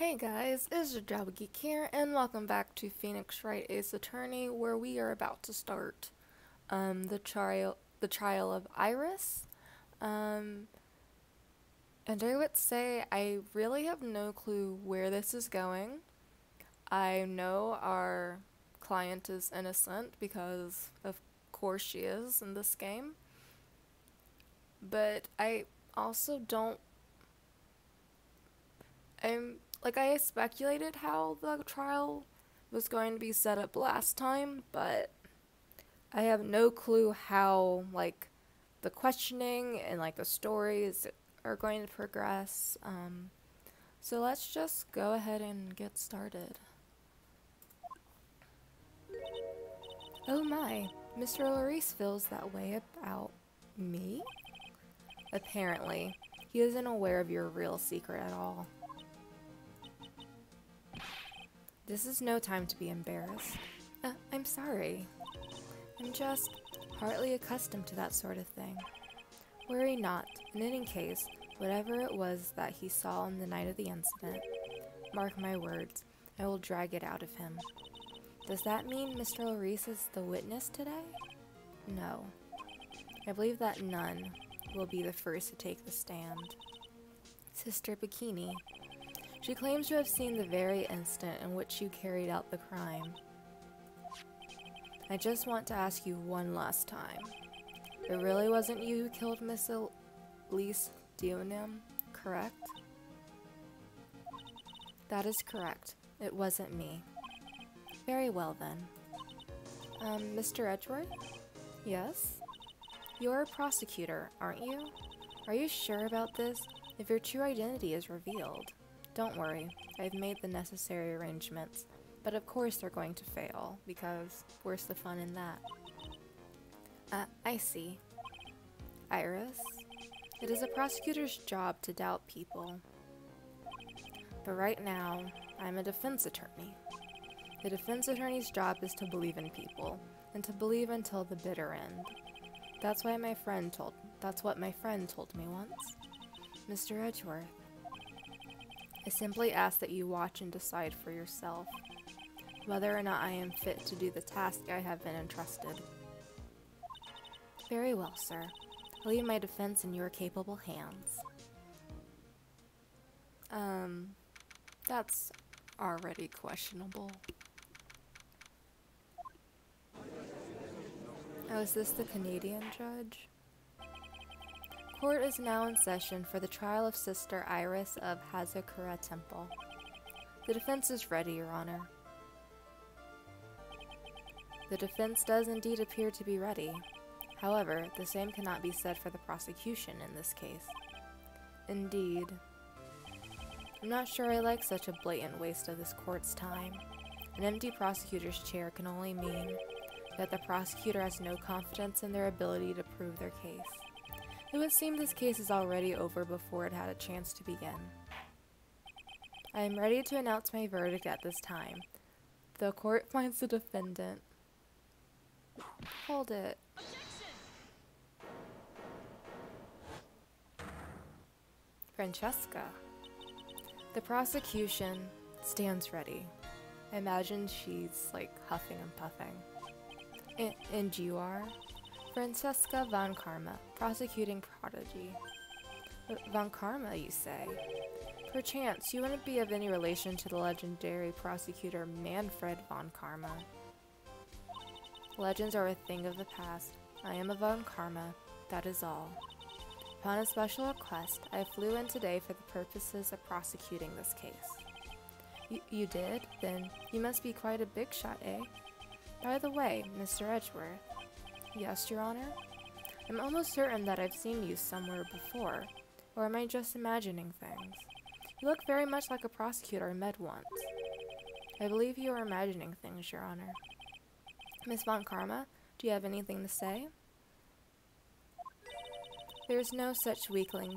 Hey guys, it's your Drabble Geek here, and welcome back to Phoenix Wright Ace Attorney, where we are about to start um, the trial, the trial of Iris. Um, and I would say I really have no clue where this is going. I know our client is innocent because, of course, she is in this game. But I also don't. I'm like I speculated how the trial was going to be set up last time, but I have no clue how like the questioning and like the stories are going to progress. Um, so let's just go ahead and get started. Oh my, Mr. Laurice feels that way about me? Apparently, he isn't aware of your real secret at all. This is no time to be embarrassed. Uh, I'm sorry. I'm just partly accustomed to that sort of thing. Worry not. In any case, whatever it was that he saw on the night of the incident, mark my words, I will drag it out of him. Does that mean Mr. Laurice is the witness today? No. I believe that none will be the first to take the stand. Sister Bikini, she claims to have seen the very instant in which you carried out the crime. I just want to ask you one last time. It really wasn't you who killed Miss Elise Deauxnim, correct? That is correct. It wasn't me. Very well then. Um, Mr. Edgeworth? Yes? You're a prosecutor, aren't you? Are you sure about this? If your true identity is revealed. Don't worry, I've made the necessary arrangements. But of course they're going to fail, because where's the fun in that? Uh, I see. Iris? It is a prosecutor's job to doubt people. But right now, I'm a defense attorney. The defense attorney's job is to believe in people, and to believe until the bitter end. That's why my friend told that's what my friend told me once. Mr. Edgeworth, I simply ask that you watch and decide for yourself whether or not I am fit to do the task I have been entrusted. Very well, sir. I leave my defense in your capable hands. Um, that's already questionable. Oh, is this the Canadian judge? The court is now in session for the trial of Sister Iris of Hazakura Temple. The defense is ready, Your Honor. The defense does indeed appear to be ready. However, the same cannot be said for the prosecution in this case. Indeed. I'm not sure I like such a blatant waste of this court's time. An empty prosecutor's chair can only mean that the prosecutor has no confidence in their ability to prove their case. It would seem this case is already over before it had a chance to begin. I am ready to announce my verdict at this time. The court finds the defendant. Hold it. Franziska. The prosecution stands ready. I imagine she's like huffing and puffing. And, and you are? Franziska Von Karma, prosecuting prodigy. Von Karma, you say? Perchance, you wouldn't be of any relation to the legendary prosecutor Manfred Von Karma. Legends are a thing of the past. I am a Von Karma, that is all. Upon a special request, I flew in today for the purposes of prosecuting this case. Y you did? Then you must be quite a big shot, eh? By the way, Mr. Edgeworth, Yes, Your Honor? I'm almost certain that I've seen you somewhere before. Or am I just imagining things? You look very much like a prosecutor I met once. I believe you are imagining things, Your Honor. Miss Von Karma, do you have anything to say? There is no such weakling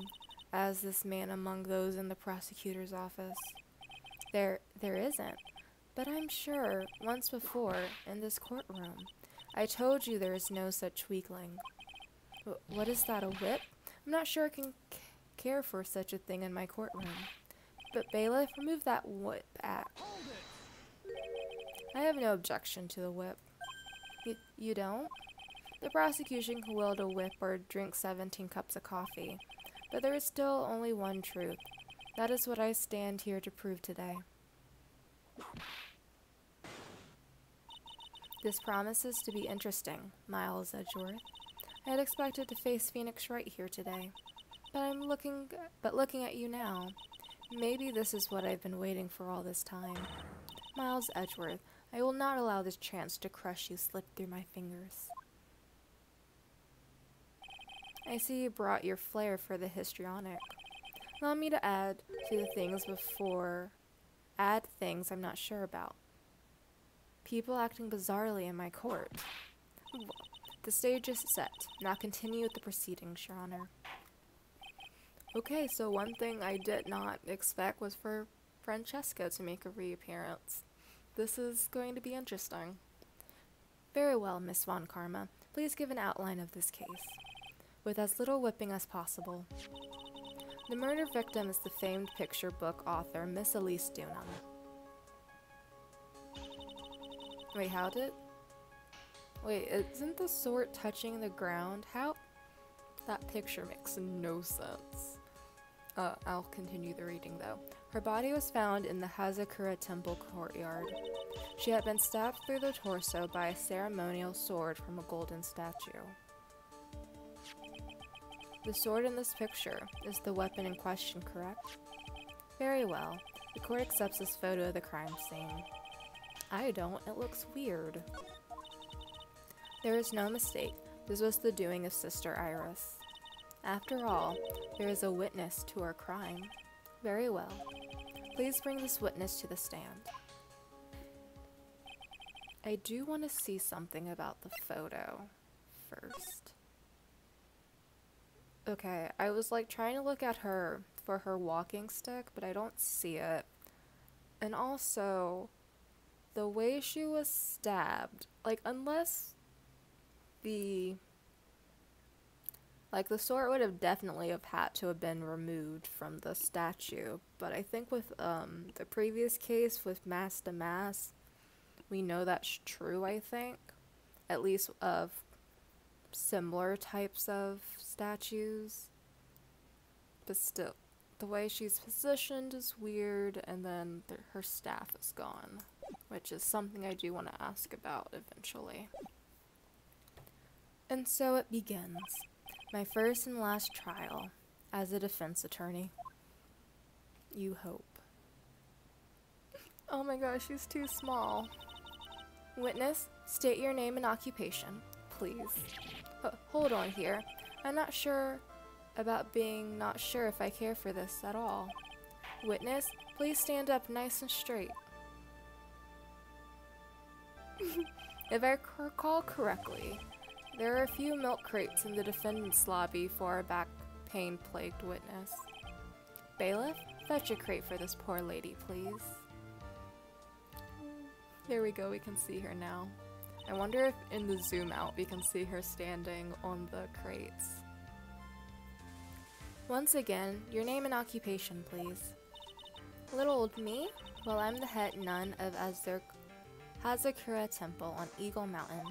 as this man among those in the prosecutor's office. There, there isn't. But I'm sure, once before, in this courtroom, I told you there is no such weakling. what is that, a whip? I'm not sure I can care for such a thing in my courtroom. But bailiff, remove that whip at. I have no objection to the whip. Y you don't? The prosecution can wield a whip or drink 17 cups of coffee, but there is still only one truth. That is what I stand here to prove today. This promises to be interesting, Miles Edgeworth. I had expected to face Phoenix Wright here today, but I'm looking but looking at you now. Maybe this is what I've been waiting for all this time. Miles Edgeworth, I will not allow this chance to crush you slip through my fingers. I see you brought your flair for the histrionic. Allow me to add to the things before add things I'm not sure about. People acting bizarrely in my court. The stage is set. Now continue with the proceedings, Your Honor. Okay, so one thing I did not expect was for Franziska to make a reappearance. This is going to be interesting. Very well, Miss Von Karma. Please give an outline of this case, with as little whipping as possible. The murder victim is the famed picture book author Miss Elise Deauxnim. Wait, how did? Wait, isn't the sword touching the ground? How? That picture makes no sense. Uh, I'll continue the reading though. Her body was found in the Hazakura temple courtyard. She had been stabbed through the torso by a ceremonial sword from a golden statue. The sword in this picture is the weapon in question, correct? Very well. The court accepts this photo of the crime scene. I don't. It looks weird. There is no mistake. This was the doing of Sister Iris. After all, there is a witness to our crime. Very well. Please bring this witness to the stand. I do want to see something about the photo first. Okay, I was like trying to look at her for her walking stick, but I don't see it. And also, the way she was stabbed, like unless the like the sword would have definitely have had to have been removed from the statue, but I think with um the previous case with Mass to Mass, we know that's true, I think. At least of similar types of statues. But still, the way she's positioned is weird, and then the, her staff is gone, which is something I do want to ask about eventually. And so it begins. My first and last trial as a defense attorney. You hope. Oh my gosh, she's too small. Witness, state your name and occupation, please. Hold on here. I'm not sure about being not sure if I care for this at all. Witness, please stand up nice and straight. If I recall correctly, there are a few milk crates in the defendant's lobby for a back pain plagued witness. Bailiff, fetch a crate for this poor lady, please. There we go, we can see her now. I wonder if in the zoom out we can see her standing on the crates. Once again, your name and occupation, please. Little old me? Well, I'm the head nun of Azur Hazakura Temple on Eagle Mountain.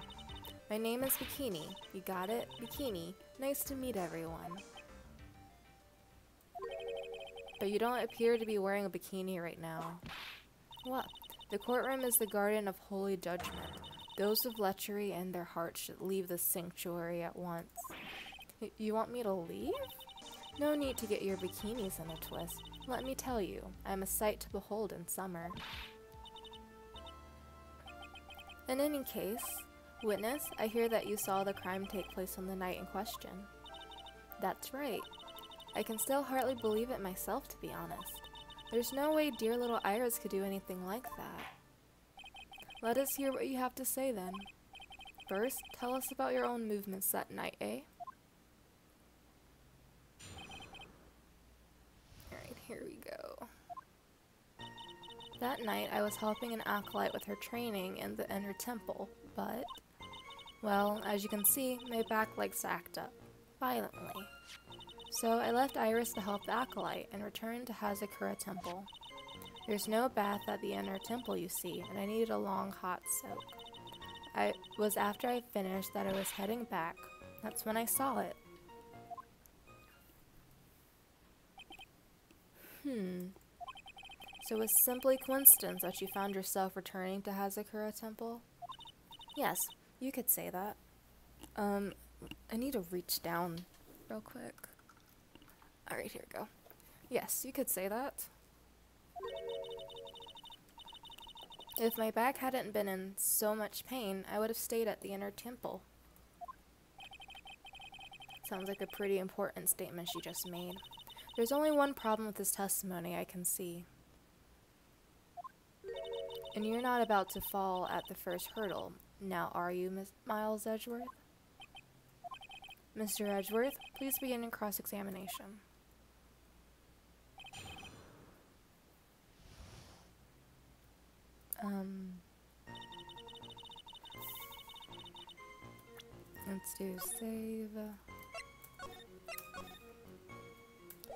My name is Bikini. You got it? Bikini. Nice to meet everyone. But you don't appear to be wearing a bikini right now. What? The courtroom is the garden of holy judgment. Those of lechery and their hearts should leave the sanctuary at once. You want me to leave? No need to get your bikinis in a twist. Let me tell you, I'm a sight to behold in summer. In any case, witness, I hear that you saw the crime take place on the night in question. That's right. I can still hardly believe it myself, to be honest. There's no way dear little Iris could do anything like that. Let us hear what you have to say then. First, tell us about your own movements that night, eh? Alright, here we go. That night, I was helping an acolyte with her training in the inner temple, but, well, as you can see, my back legs act up, violently. So I left Iris to help the acolyte and returned to Hazakura Temple. There's no bath at the inner temple, you see, and I needed a long hot soak. I was after I finished that I was heading back. That's when I saw it. Hmm. So it was simply coincidence that you found yourself returning to Hazakura Temple? Yes, you could say that. Um, I need to reach down real quick. Alright, here we go. Yes, you could say that. If my back hadn't been in so much pain, I would have stayed at the inner temple. Sounds like a pretty important statement she just made. There's only one problem with this testimony I can see. And you're not about to fall at the first hurdle, now are you, Ms. Miles Edgeworth? Mr. Edgeworth, please begin your cross-examination. Um, let's do save.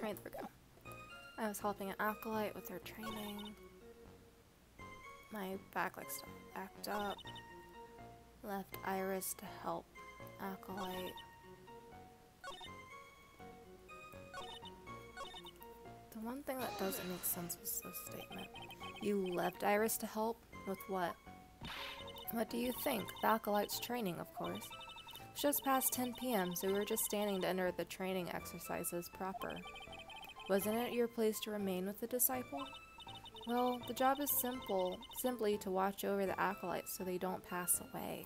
Right, there we go. I was helping an acolyte with her training. My back likes to act up. Left Iris to help acolyte. The one thing that doesn't make sense was this statement. You left Iris to help? With what? What do you think? The acolyte's training, of course. It's just past 10 p.m., so we were just standing to enter the training exercises proper. Wasn't it your place to remain with the disciple? Well, the job is simple, simply to watch over the acolytes so they don't pass away.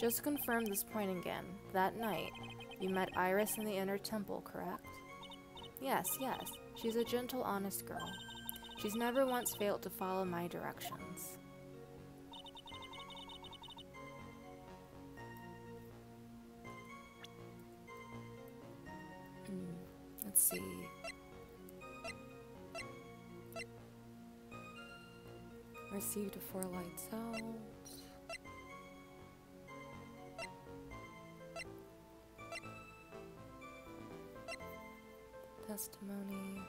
Just to confirm this point again, that night, you met Iris in the inner temple, correct? Yes, yes, she's a gentle, honest girl. She's never once failed to follow my directions. Hmm, let's see. Received a four lights out. Testimony.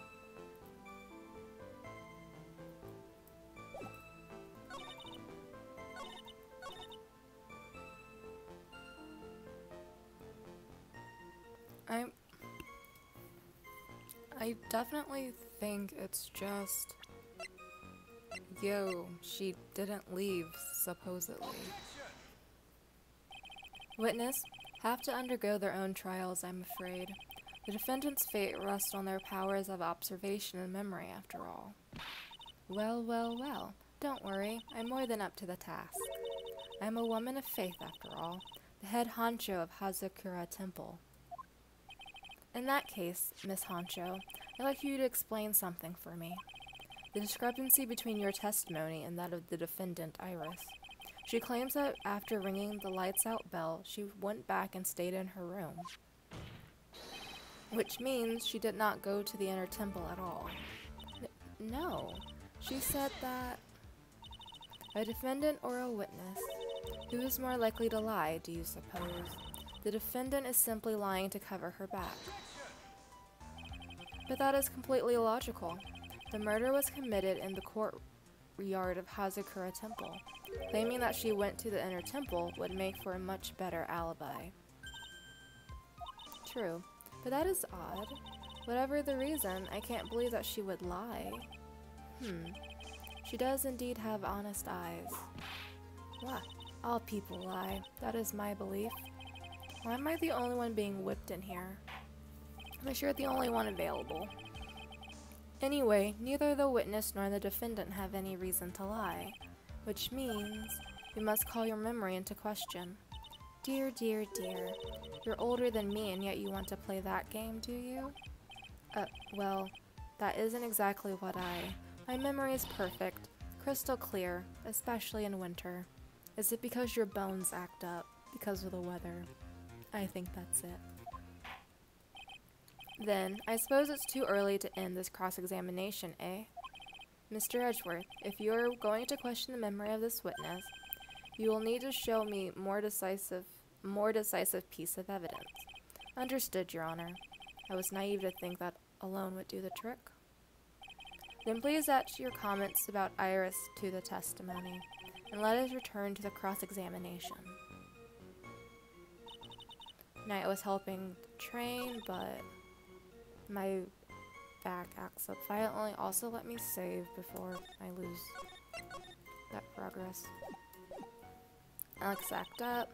I I definitely think it's just yo, she didn't leave supposedly. Witness have to undergo their own trials, I'm afraid. The defendant's fate rests on their powers of observation and memory, after all. Well, well, well. Don't worry, I'm more than up to the task. I'm a woman of faith, after all, the head honcho of Hazakura Temple. In that case, Miss Honcho, I'd like you to explain something for me. The discrepancy between your testimony and that of the defendant, Iris. She claims that after ringing the lights out bell, she went back and stayed in her room. Which means she did not go to the inner temple at all. N no. She said that a defendant or a witness. Who is more likely to lie, do you suppose? The defendant is simply lying to cover her back. But that is completely illogical. The murder was committed in the courtyard of Hazakura Temple. Claiming that she went to the inner temple would make for a much better alibi. True, but that is odd. Whatever the reason, I can't believe that she would lie. Hmm. She does indeed have honest eyes. What? All people lie. That is my belief. Why am I the only one being whipped in here? I'm sure the only one available. Anyway, neither the witness nor the defendant have any reason to lie, which means we must call your memory into question. Dear, dear, dear. You're older than me and yet you want to play that game, do you? Uh, well, that isn't exactly what I... My memory is perfect, crystal clear, especially in winter. Is it because your bones act up, because of the weather? I think that's it. Then, I suppose it's too early to end this cross-examination, eh? Mr. Edgeworth, if you are going to question the memory of this witness, you will need to show me more decisive, more decisive piece of evidence. Understood, Your Honor. I was naive to think that alone would do the trick. Then please add your comments about Iris to the testimony, and let us return to the cross-examination. Knight was helping train, but my back acts up violently. Also, let me save before I lose that progress. Alex act up.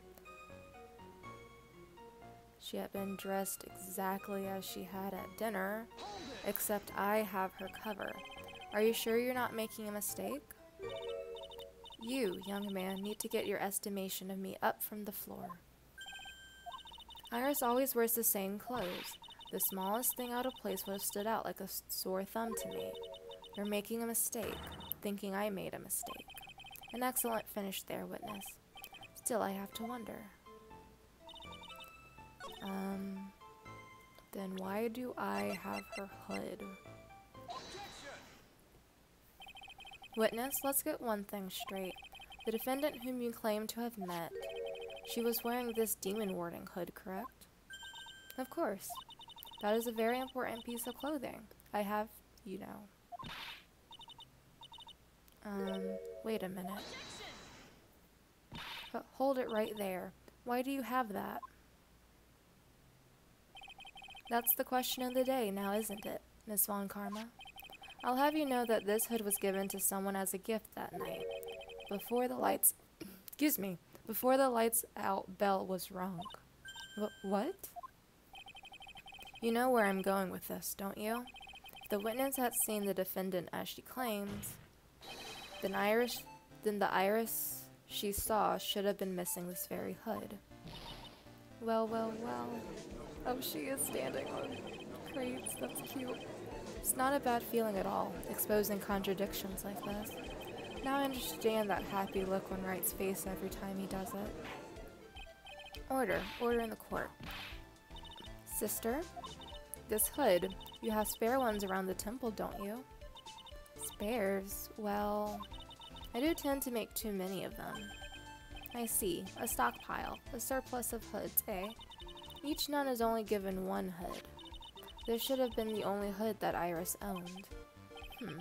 She had been dressed exactly as she had at dinner, except I have her cover. Are you sure you're not making a mistake? You, young man, need to get your estimation of me up from the floor. Iris always wears the same clothes. The smallest thing out of place would have stood out like a sore thumb to me. You're making a mistake, thinking I made a mistake. An excellent finish there, witness. Still, I have to wonder. Um, then why do I have her hood? Witness, let's get one thing straight. The defendant whom you claim to have met, she was wearing this demon warding hood, correct? Of course. That is a very important piece of clothing. I have, you know. Um, wait a minute. Hold it right there. Why do you have that? That's the question of the day now, isn't it, Miss Von Karma? I'll have you know that this hood was given to someone as a gift that night. Before the lights... excuse me. Before the lights out bell was rung. Wh what? You know where I'm going with this, don't you? If the witness had seen the defendant as she claims, then Iris, then the Iris she saw should have been missing this very hood. Well, well, well. Oh, she is standing on crates. That's cute. It's not a bad feeling at all, exposing contradictions like this. Now I understand that happy look on Wright's face every time he does it. Order. Order in the court. Sister? This hood. You have spare ones around the temple, don't you? Spares? Well, I do tend to make too many of them. I see. A stockpile. A surplus of hoods, eh? Each nun is only given one hood. This should have been the only hood that Iris owned. Hmm.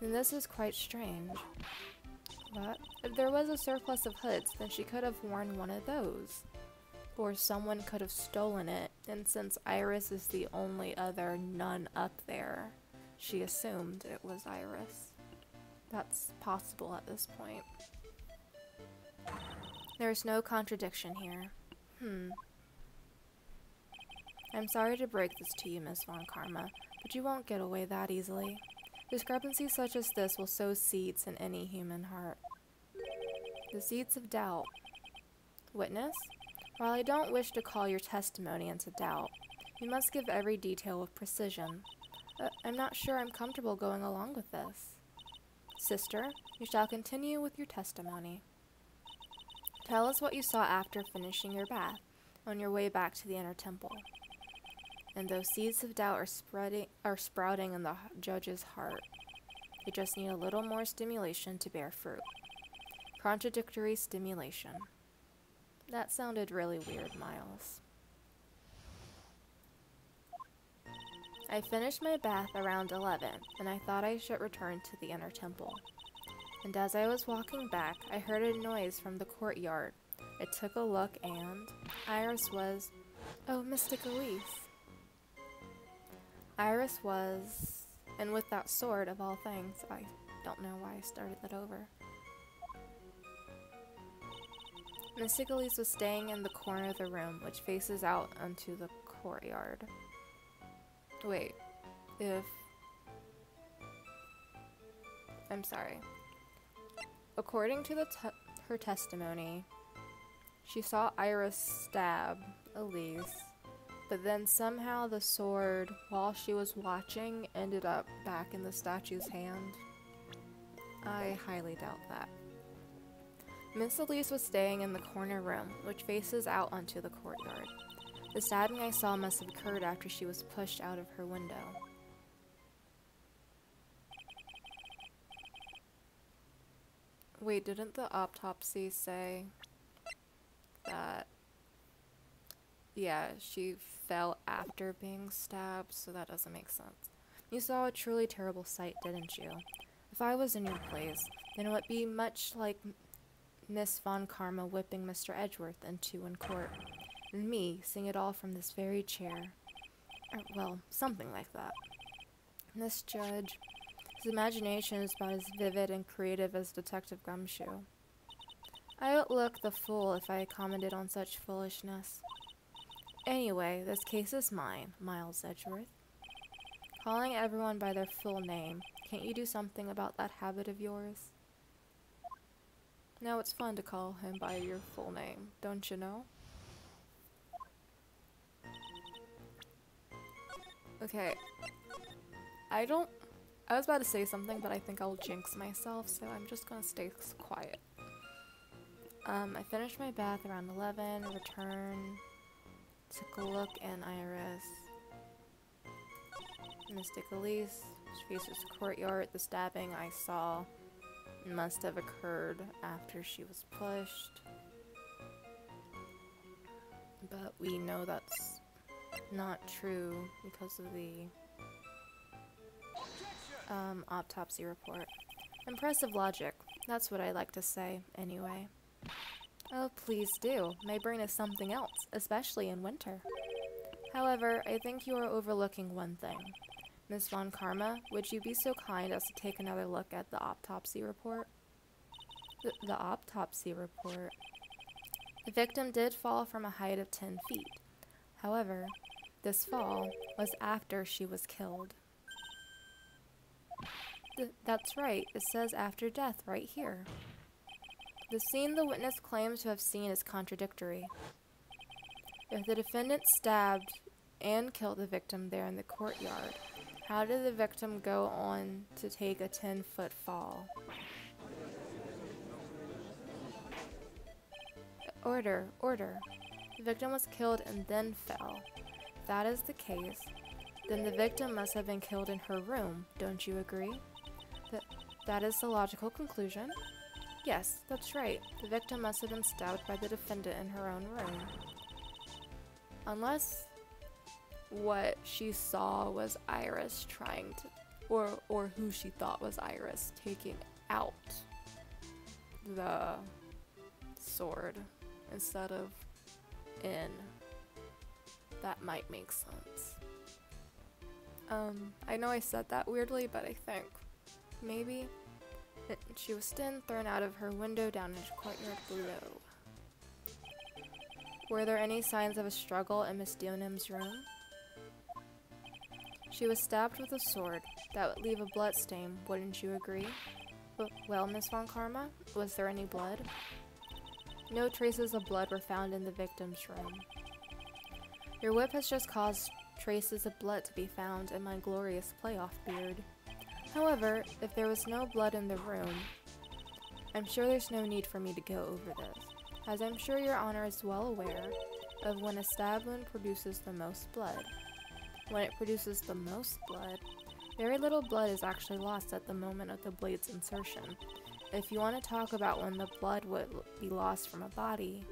Then this is quite strange. But if there was a surplus of hoods, then she could have worn one of those. Or someone could have stolen it, and since Iris is the only other nun up there, she assumed it was Iris. That's possible at this point. There's no contradiction here. Hmm. I'm sorry to break this to you, Miss Von Karma, but you won't get away that easily. Discrepancies such as this will sow seeds in any human heart. The seeds of doubt. Witness? While I don't wish to call your testimony into doubt, you must give every detail with precision. I'm not sure I'm comfortable going along with this. Sister, you shall continue with your testimony. Tell us what you saw after finishing your bath, on your way back to the inner temple and those seeds of doubt are spreading are sprouting in the judge's heart. They just need a little more stimulation to bear fruit. Contradictory stimulation. That sounded really weird, Miles. I finished my bath around 11, and I thought I should return to the inner temple. And as I was walking back, I heard a noise from the courtyard. I took a look and Iris was... Oh, Mystic Elise. Iris was, and with that sword of all things, I don't know why I started that over. Elise was staying in the corner of the room, which faces out onto the courtyard. Wait, if... I'm sorry. According to te her testimony, she saw Iris stab Elise but then somehow the sword, while she was watching, ended up back in the statue's hand. I highly doubt that. Miss Elise was staying in the corner room, which faces out onto the courtyard. The stabbing I saw must have occurred after she was pushed out of her window. Wait, didn't the autopsy say that yeah, she fell after being stabbed, so that doesn't make sense. You saw a truly terrible sight, didn't you? If I was in your place, then it would be much like Miss Von Karma whipping Mr. Edgeworth into in court, and me seeing it all from this very chair. Or, well, something like that. This judge, his imagination is about as vivid and creative as Detective Gumshoe. I would look the fool if I commented on such foolishness. Anyway, this case is mine, Miles Edgeworth. Calling everyone by their full name, can't you do something about that habit of yours? No, it's fun to call him by your full name, don't you know? Okay. I don't... I was about to say something, but I think I'll jinx myself, so I'm just gonna stay quiet. Um, I finished my bath around 11, return, took a look in Iris. Mystic Elise, the courtyard. The stabbing I saw must have occurred after she was pushed. But we know that's not true because of the um, autopsy report. Impressive logic. That's what I like to say, anyway. Oh, please do. My brain is something else, especially in winter. However, I think you are overlooking one thing. Miss Von Karma, would you be so kind as to take another look at the autopsy report? The, the autopsy report. The victim did fall from a height of 10 feet. However, this fall was after she was killed. Th that's right, it says after death right here. The scene the witness claims to have seen is contradictory. If the defendant stabbed and killed the victim there in the courtyard, how did the victim go on to take a 10 foot fall? Order, order. The victim was killed and then fell. If that is the case, then the victim must have been killed in her room, don't you agree? That, that is the logical conclusion. Yes, that's right. The victim must have been stabbed by the defendant in her own room. Unless what she saw was Iris trying to, or, or who she thought was Iris taking out the sword instead of in. That might make sense. Um, I know I said that weirdly, but I think maybe she was then thrown out of her window down into courtyard below. Were there any signs of a struggle in Miss Deauxnim's room? She was stabbed with a sword. That would leave a blood stain, wouldn't you agree? Well, Miss Von Karma, was there any blood? No traces of blood were found in the victim's room. Your whip has just caused traces of blood to be found in my glorious playoff beard. However, if there was no blood in the room, I'm sure there's no need for me to go over this, as I'm sure your honor is well aware of when a stab wound produces the most blood. When it produces the most blood, very little blood is actually lost at the moment of the blade's insertion. If you want to talk about when the blood would be lost from a body,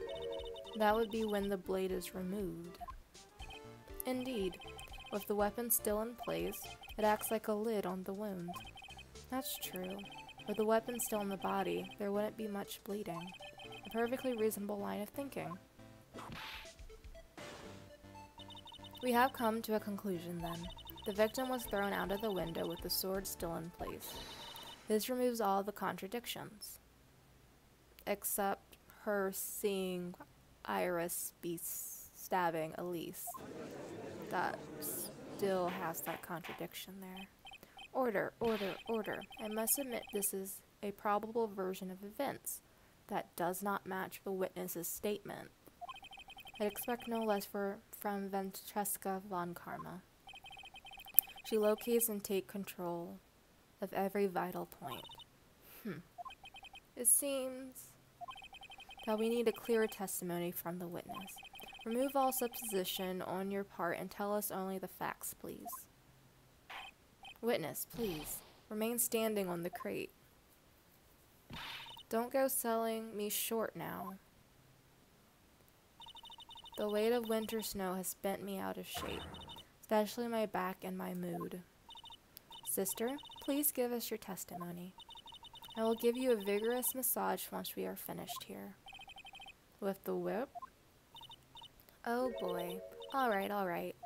that would be when the blade is removed. Indeed, with the weapon still in place, it acts like a lid on the wound. That's true. With the weapon still in the body, there wouldn't be much bleeding. A perfectly reasonable line of thinking. We have come to a conclusion then. The victim was thrown out of the window with the sword still in place. This removes all the contradictions. Except her seeing Iris be stabbing Elise. That still has that contradiction there. Order, order, order. I must admit this is a probable version of events that does not match the witness's statement. I'd expect no less for, from Franziska von Karma. She locates and takes control of every vital point. Hmm. It seems that we need a clearer testimony from the witness. Remove all supposition on your part and tell us only the facts, please. Witness, please. Remain standing on the crate. Don't go selling me short now. The weight of winter snow has bent me out of shape, especially my back and my mood. Sister, please give us your testimony. I will give you a vigorous massage once we are finished here. With the whip? Oh boy. Alright, alright.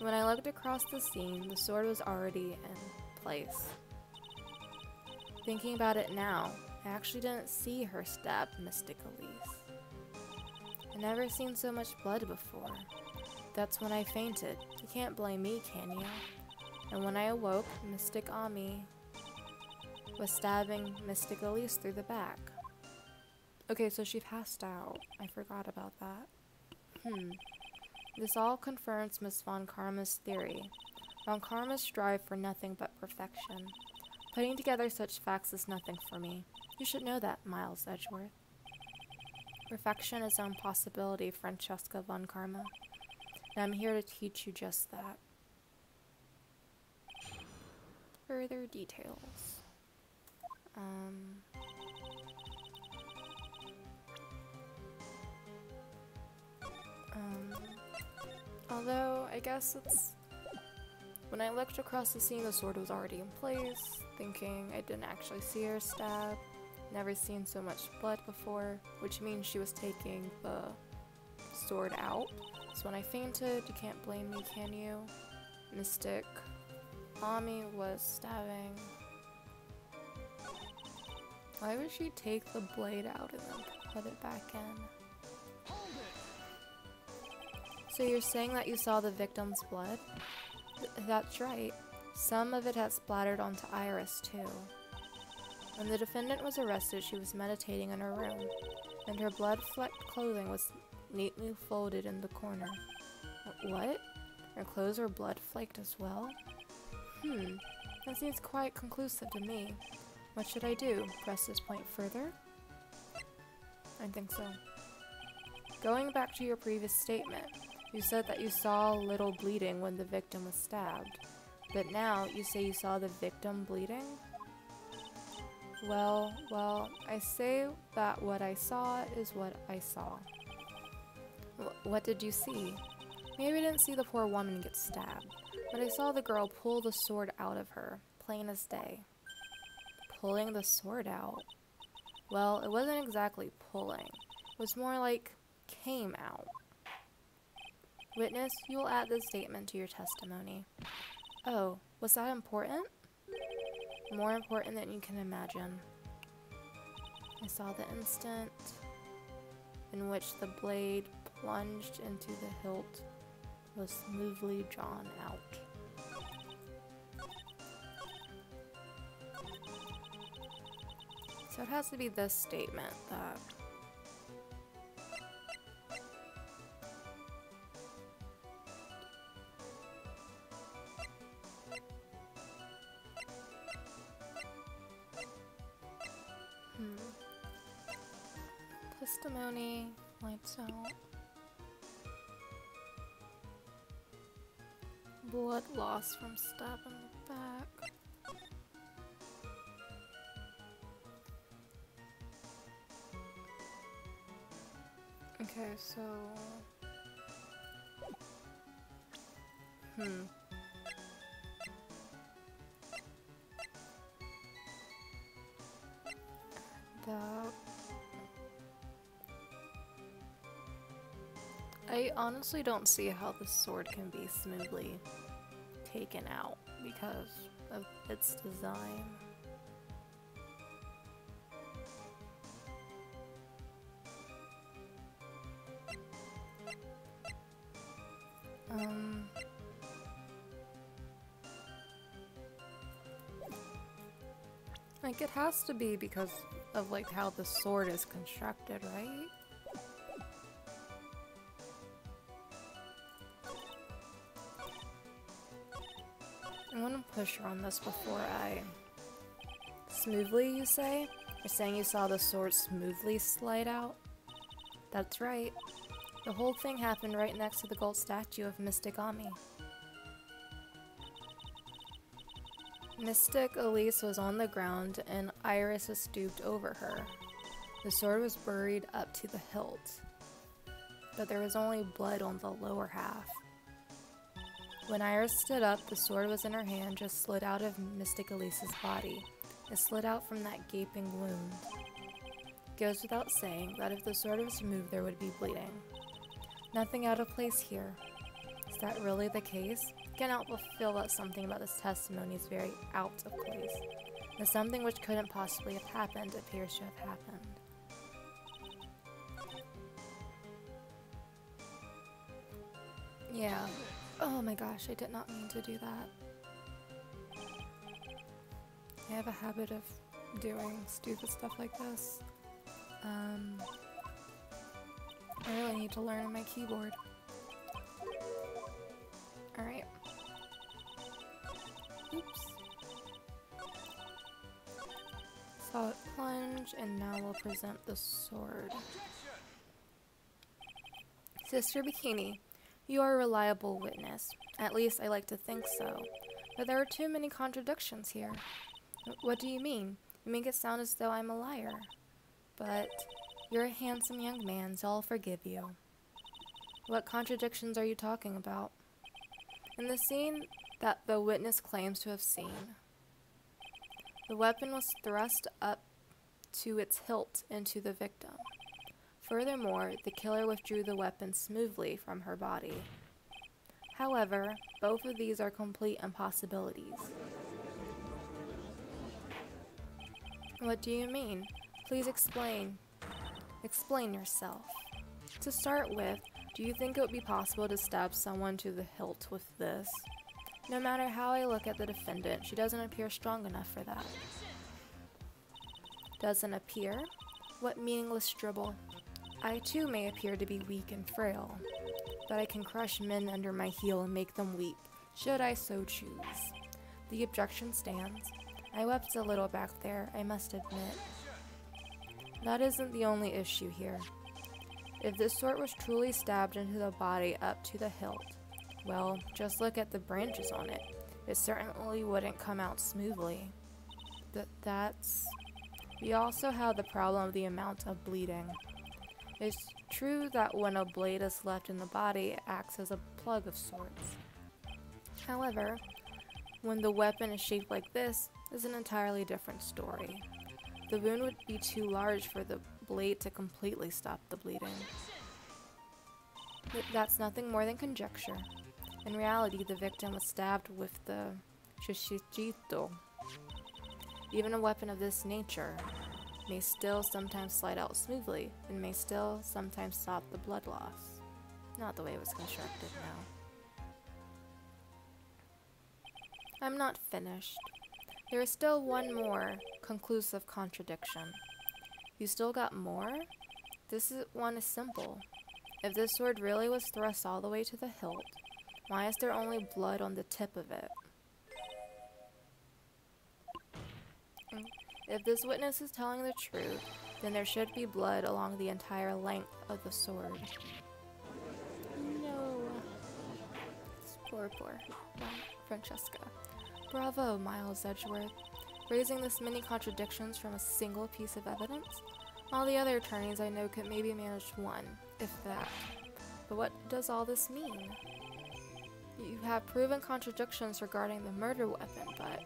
When I looked across the scene, the sword was already in place. Thinking about it now, I actually didn't see her stab Mystic Elise. I never seen so much blood before. That's when I fainted. You can't blame me, can you? And when I awoke, Mystic Ami was stabbing Mystic Elise through the back. Okay, so she passed out. I forgot about that. Hmm. This all confirms Miss Von Karma's theory. Von Karma strive for nothing but perfection. Putting together such facts is nothing for me. You should know that, Miles Edgeworth. Perfection is an impossibility, Franziska Von Karma. And I'm here to teach you just that. Further details. Um... Um... Although, I guess it's... When I looked across the scene, the sword was already in place, thinking I didn't actually see her stab. Never seen so much blood before, which means she was taking the sword out. So when I fainted, you can't blame me, can you? Mystic Ami was stabbing. Why would she take the blade out and then put it back in? So you're saying that you saw the victim's blood? Th that's right. Some of it had splattered onto Iris, too. When the defendant was arrested, she was meditating in her room, and her blood-flecked clothing was neatly folded in the corner. What? Her clothes were blood-flaked as well? Hmm, that seems quite conclusive to me. What should I do? Press this point further? I think so. Going back to your previous statement, you said that you saw little bleeding when the victim was stabbed. But now you say you saw the victim bleeding? Well, well, I say that what I saw is what I saw. What did you see? Maybe I didn't see the poor woman get stabbed, but I saw the girl pull the sword out of her, plain as day. Pulling the sword out? Well, it wasn't exactly pulling. It was more like came out. Witness, you will add this statement to your testimony. Oh, was that important? More important than you can imagine. I saw the instant in which the blade plunged into the hilt was smoothly drawn out. So it has to be this statement that testimony, lights out. Blood loss from stabbing the back. Okay, so... Hmm. Honestly don't see how the sword can be smoothly taken out because of its design. Um... Like, it has to be because of, like, how the sword is constructed, right? Push her on this before I... Smoothly, you say? You're saying you saw the sword smoothly slide out? That's right. The whole thing happened right next to the gold statue of Mystic Ami. Mystic Elise was on the ground and Iris was stooped over her. The sword was buried up to the hilt. but there was only blood on the lower half. When Iris stood up, the sword was in her hand just slid out of Mystic Elise's body. It slid out from that gaping wound. Goes without saying that if the sword was removed, there would be bleeding. Nothing out of place here. Is that really the case? Help but feel that something about this testimony is very out of place. And something which couldn't possibly have happened appears to have happened. Yeah. Oh my gosh, I did not mean to do that. I have a habit of doing stupid stuff like this. Um, I really need to learn my keyboard. Alright. Oops. Solid plunge, and now we'll present the sword. Sister Bikini, you are a reliable witness. At least I like to think so. But there are too many contradictions here. What do you mean? You make it sound as though I'm a liar. But you're a handsome young man, so I'll forgive you. What contradictions are you talking about? In the scene that the witness claims to have seen, the weapon was thrust up to its hilt into the victim. Furthermore, the killer withdrew the weapon smoothly from her body. However, both of these are complete impossibilities. What do you mean? Please explain. Explain yourself. To start with, do you think it would be possible to stab someone to the hilt with this? No matter how I look at the defendant, she doesn't appear strong enough for that. Doesn't appear? What meaningless dribble. I too may appear to be weak and frail, but I can crush men under my heel and make them weep, should I so choose. The objection stands. I wept a little back there, I must admit. That isn't the only issue here. If this sword was truly stabbed into the body up to the hilt, well, just look at the branches on it. It certainly wouldn't come out smoothly. Th that's... We also have the problem of the amount of bleeding. It's true that when a blade is left in the body, it acts as a plug of sorts. However, when the weapon is shaped like this, is an entirely different story. The wound would be too large for the blade to completely stop the bleeding. But that's nothing more than conjecture. In reality, the victim was stabbed with the shishichito. Even a weapon of this nature may still sometimes slide out smoothly and may still sometimes stop the blood loss. Not the way it was constructed now. I'm not finished. There is still one more conclusive contradiction. You still got more? This is, one is simple. If this sword really was thrust all the way to the hilt, why is there only blood on the tip of it? If this witness is telling the truth, then there should be blood along the entire length of the sword. No. It's poor, poor Franziska. Bravo, Miles Edgeworth. Raising this many contradictions from a single piece of evidence? All the other attorneys I know could maybe manage one, if that. But what does all this mean? You have proven contradictions regarding the murder weapon, but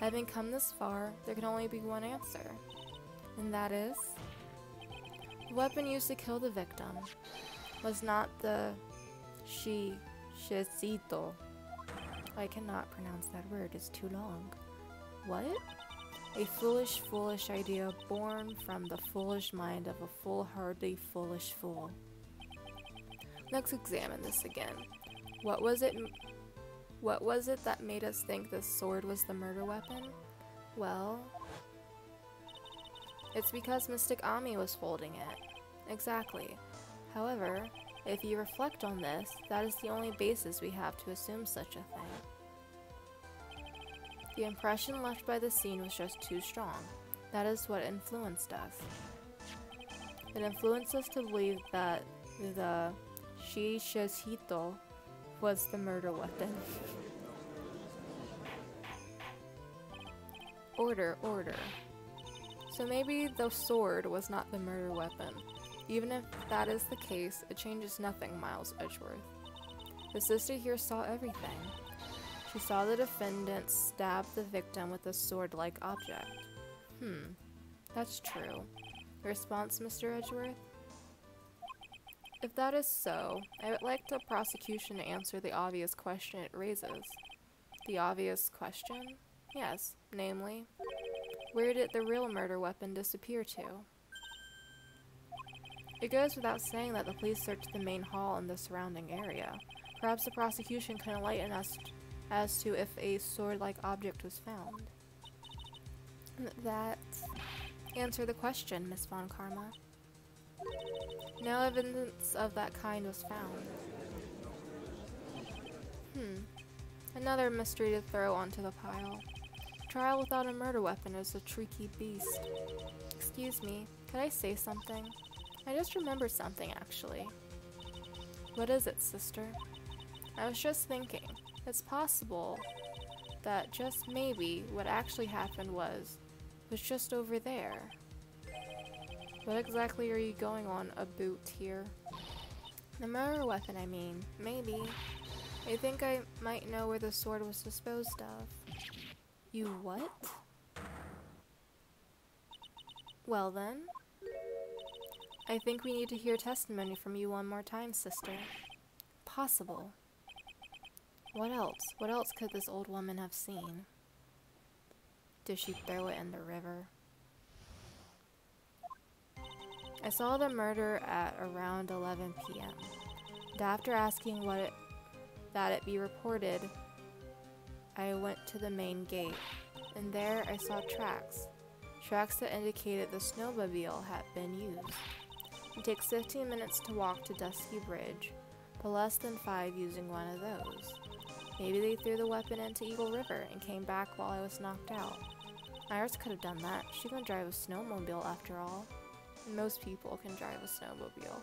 Having come this far, there can only be one answer. And that is... The weapon used to kill the victim was not the shi shizito. I cannot pronounce that word, it's too long. What? A foolish, foolish idea born from the foolish mind of a foolhardy, foolish fool. Let's examine this again. What was it what was it that made us think this sword was the murder weapon? Well, it's because Mystic Ami was holding it. Exactly. However, if you reflect on this, that is the only basis we have to assume such a thing. The impression left by the scene was just too strong. That is what influenced us. It influenced us to believe that the Shishihito was the murder weapon. order, order. So maybe the sword was not the murder weapon. Even if that is the case, it changes nothing, Miles Edgeworth. The sister here saw everything. She saw the defendant stab the victim with a sword-like object. Hmm, that's true. Response, Mr. Edgeworth? If that is so, I would like the prosecution to answer the obvious question it raises. The obvious question? Yes, namely, where did the real murder weapon disappear to? It goes without saying that the police searched the main hall and the surrounding area. Perhaps the prosecution can enlighten us as to if a sword-like object was found. That answer the question, Miss Von Karma. No evidence of that kind was found. Hmm. Another mystery to throw onto the pile. Trial without a murder weapon is a tricky beast. Excuse me, could I say something? I just remembered something, actually. What is it, sister? I was just thinking. It's possible that just maybe what actually happened was, was just over there. What exactly are you going on about here? The murder weapon, I mean. Maybe. I think I might know where the sword was disposed of. You what? Well then. I think we need to hear testimony from you one more time, sister. Possible. What else? What else could this old woman have seen? Did she throw it in the river? I saw the murder at around 11 p.m. And after asking what it, that it be reported, I went to the main gate, and there I saw tracks. Tracks that indicated the snowmobile had been used. It takes 15 minutes to walk to Dusky Bridge, but less than 5 using one of those. Maybe they threw the weapon into Eagle River and came back while I was knocked out. Iris could have done that. She can drive a snowmobile after all. Most people can drive a snowmobile.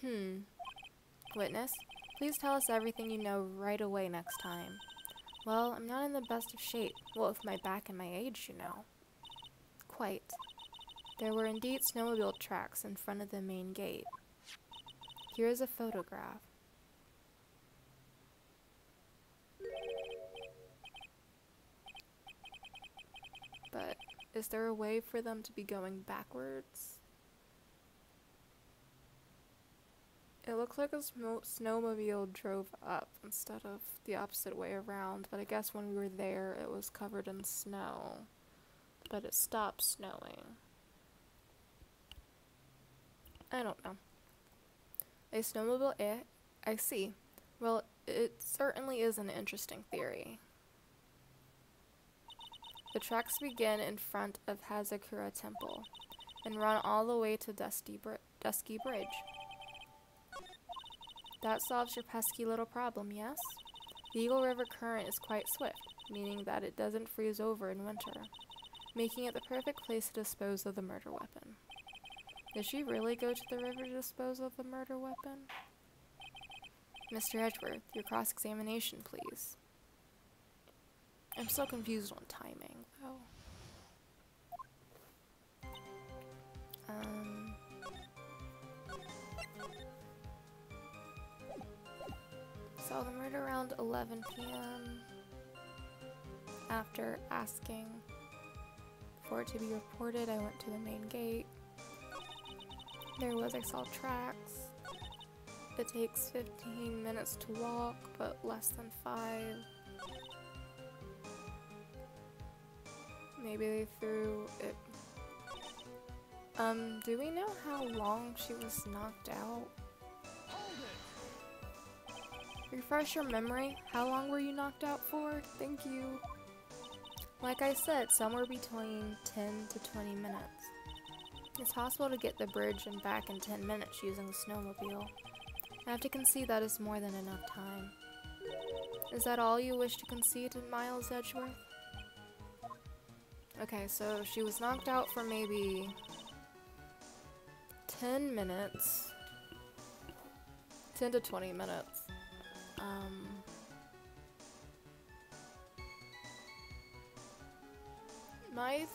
Hmm. Witness, please tell us everything you know right away next time. Well, I'm not in the best of shape. Well, with my back and my age, you know. Quite. There were indeed snowmobile tracks in front of the main gate. Here is a photograph. But is there a way for them to be going backwards? It looks like a snowmobile drove up instead of the opposite way around, but I guess when we were there it was covered in snow. But it stopped snowing. I don't know. A snowmobile, eh? I see. Well, it certainly is an interesting theory. The tracks begin in front of Hazakura Temple and run all the way to Dusty Br Dusky Bridge. That solves your pesky little problem, yes? The Eagle River current is quite swift, meaning that it doesn't freeze over in winter, making it the perfect place to dispose of the murder weapon. Did she really go to the river to dispose of the murder weapon? Mr. Edgeworth, your cross-examination, please. I'm so confused on timing, though. Um... Saw the murder around 11 p.m. After asking for it to be reported, I went to the main gate. There was, I saw tracks. It takes 15 minutes to walk, but less than 5. Maybe they threw it. Um, do we know how long she was knocked out? Refresh your memory. How long were you knocked out for? Thank you. Like I said, somewhere between 10 to 20 minutes. It's possible to get the bridge and back in 10 minutes using the snowmobile. I have to concede that is more than enough time. Is that all you wish to concede, Miles Edgeworth? Okay, so she was knocked out for maybe 10 minutes. 10 to 20 minutes. Um, my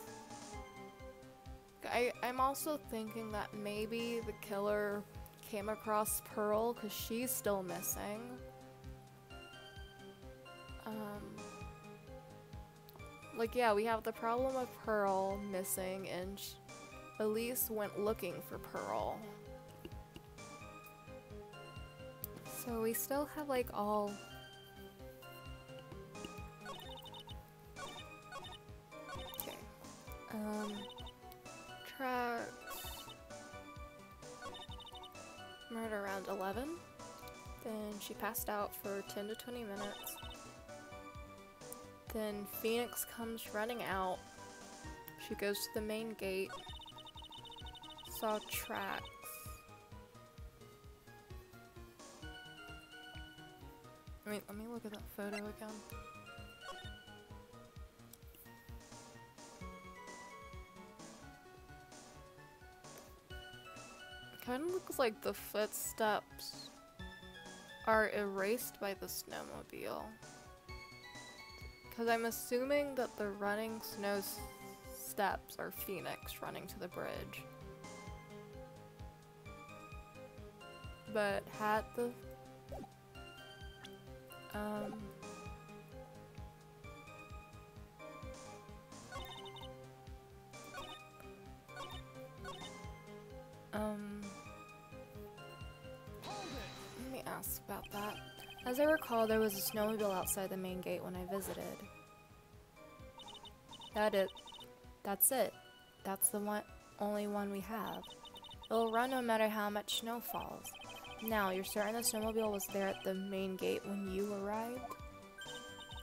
I, I'm also thinking that maybe the killer came across Pearl because she's still missing. Um, like, yeah, we have the problem of Pearl missing, and Elise went looking for Pearl. So we still have, like, all... Okay. Um, tracks... Murder around 11. Then she passed out for 10 to 20 minutes. Then Phoenix comes running out. She goes to the main gate. Saw tracks. Wait, let me look at that photo again. Kind of looks like the footsteps are erased by the snowmobile. Because I'm assuming that the running snow steps are Phoenix running to the bridge. But had the... Um... Um... Let me ask about that. As I recall, there was a snowmobile outside the main gate when I visited. That it. That's it. That's the one, only one we have. It'll run no matter how much snow falls. Now, you're certain the snowmobile was there at the main gate when you arrived?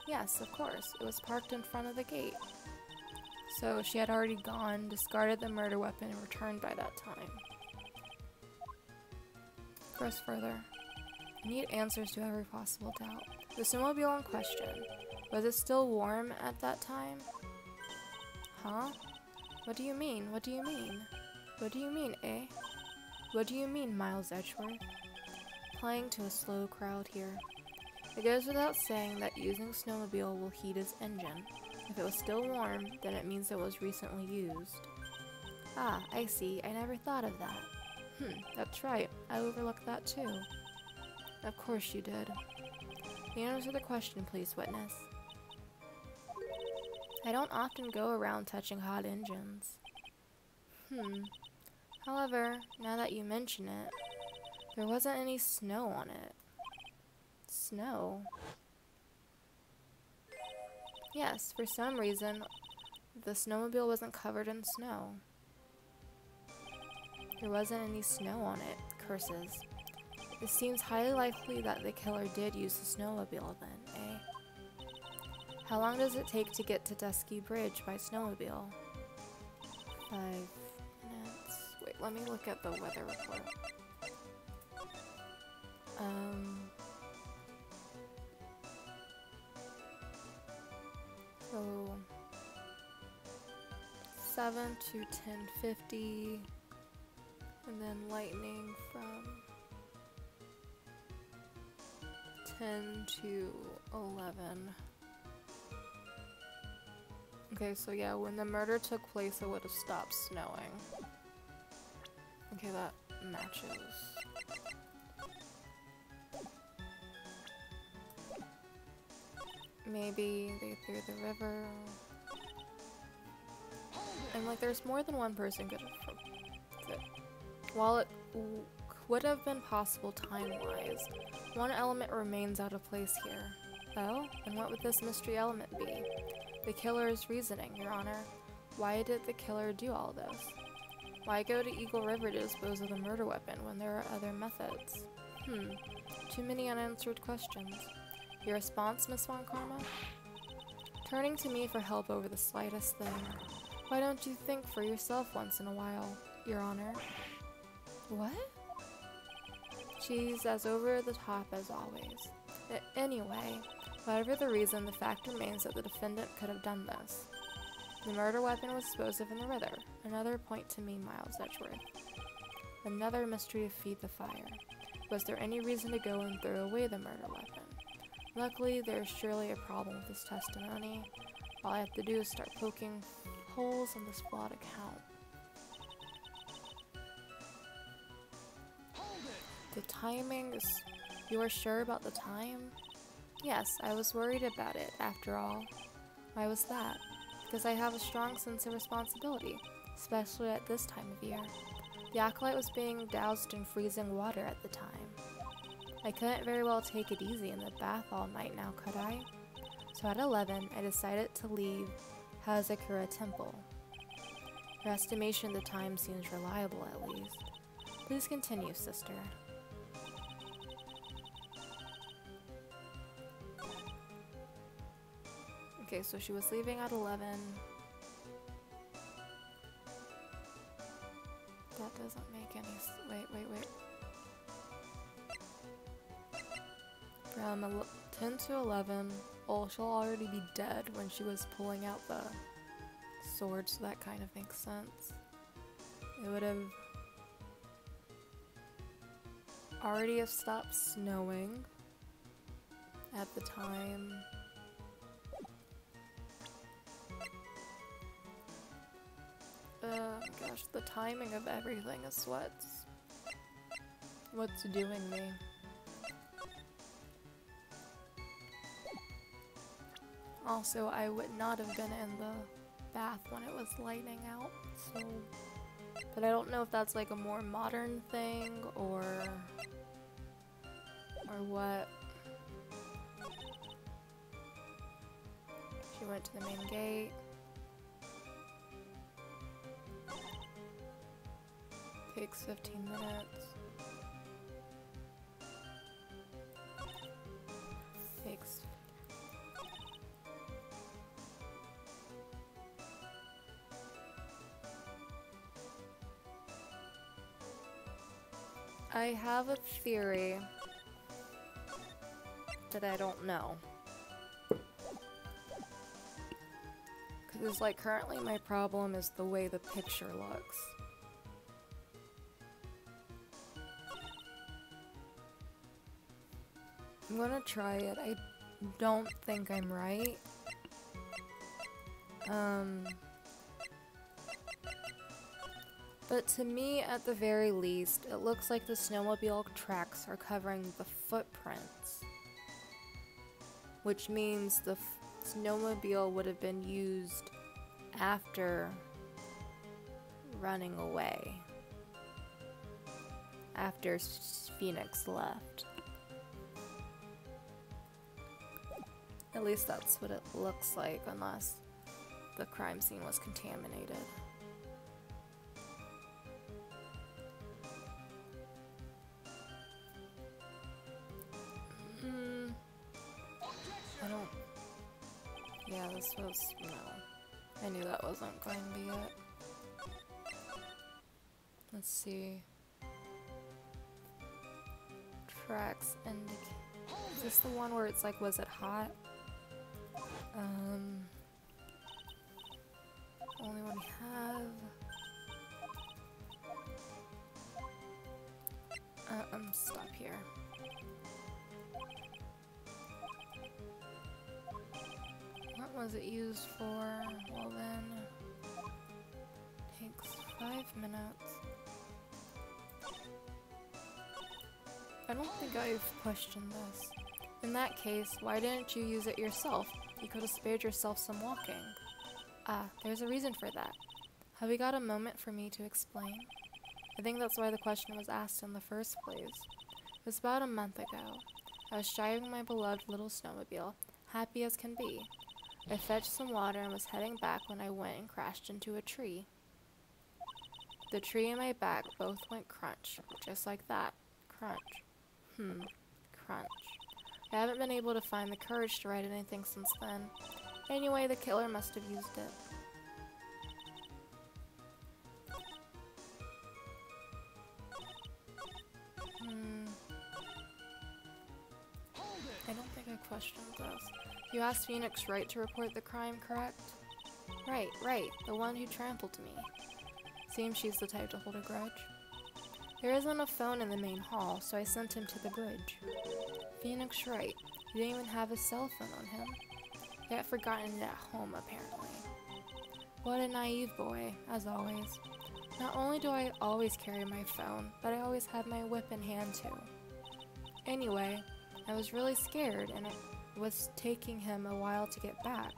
Yes, of course. It was parked in front of the gate. So she had already gone, discarded the murder weapon, and returned by that time. Press further. Need answers to every possible doubt. The snowmobile in question. Was it still warm at that time? Huh? What do you mean? What do you mean? What do you mean, eh? What do you mean, Miles Edgeworth? Playing to a slow crowd here. It goes without saying that using snowmobile will heat its engine. If it was still warm, then it means it was recently used. Ah, I see. I never thought of that. Hmm, that's right. I overlooked that too. Of course you did. Answer the question, please, witness. I don't often go around touching hot engines. Hmm. However, now that you mention it, there wasn't any snow on it. Snow? Yes, for some reason, the snowmobile wasn't covered in snow. There wasn't any snow on it. Curses. It seems highly likely that the killer did use the snowmobile then, eh? How long does it take to get to Dusky Bridge by snowmobile? Five minutes. Wait, let me look at the weather report. Um... So... 7 to 1050 and then lightning from 10 to 11. Okay, so yeah, when the murder took place, it would have stopped snowing. Okay, that matches. Maybe they threw the river. And like, there's more than one person could have. While it would have been possible time-wise, one element remains out of place here. Oh? And what would this mystery element be? The killer's reasoning, Your Honor. Why did the killer do all this? Why go to Eagle River to dispose of the murder weapon when there are other methods? Hmm. Too many unanswered questions. Your response, Miss Von Karma? Turning to me for help over the slightest thing. Why don't you think for yourself once in a while, Your Honor? What? She's as over the top as always. anyway, whatever the reason, the fact remains that the defendant could have done this. The murder weapon was disposed of in the river. Another point to me, Miles Edgeworth. Another mystery to feed the fire. Was there any reason to go and throw away the murder weapon? Luckily, there's surely a problem with this testimony. All I have to do is start poking holes in this flawed account. The timing is... You are sure about the time? Yes, I was worried about it, after all. Why was that? Because I have a strong sense of responsibility, especially at this time of year. The acolyte was being doused in freezing water at the time. I couldn't very well take it easy in the bath all night now, could I? So at 11, I decided to leave Hazakura Temple. Your estimation of the time seems reliable, at least. Please continue, sister. Okay, so she was leaving at 11. That doesn't make any wait, wait, wait. From 10 to 11, oh, she'll already be dead when she was pulling out the sword, so that kind of makes sense. It would have already have stopped snowing at the time. Uh, gosh, the timing of everything is what's... what's doing me. Also, I would not have been in the bath when it was lightning out, so... But I don't know if that's like a more modern thing, or... or what. She went to the main gate. Takes 15 minutes. Takes I have a theory that I don't know. Because, like, currently my problem is the way the picture looks. I'm gonna try it. I don't think I'm right. Um... But to me, at the very least, it looks like the snowmobile tracks are covering the footprints. Which means the snowmobile would have been used after running away. After Phoenix left. At least that's what it looks like, unless the crime scene was contaminated. Hmm. I don't... Yeah, this was... no. I knew that wasn't going to be it. Let's see. Tracks indicate... Is this the one where it's like, was it hot? Um, only one we have. Uh, um, stop here. What was it used for? Well then, takes five minutes. I don't think I've questioned this. In that case, why didn't you use it yourself? You could have spared yourself some walking. Ah, there's a reason for that. Have you got a moment for me to explain? I think that's why the question was asked in the first place. It was about a month ago. I was driving my beloved little snowmobile, happy as can be. I fetched some water and was heading back when I went and crashed into a tree. The tree and my back both went crunch, just like that. Crunch. Hmm. Crunch. I haven't been able to find the courage to write anything since then. Anyway, the killer must have used it. Hmm. I don't think I questioned this. You asked Phoenix Wright to report the crime, correct? Right, right. The one who trampled me. Seems she's the type to hold a grudge. There isn't a phone in the main hall, so I sent him to the bridge. Phoenix Wright. He didn't even have a cell phone on him. He had forgotten it at home, apparently. What a naive boy, as always. Not only do I always carry my phone, but I always have my whip in hand too. Anyway, I was really scared and it was taking him a while to get back,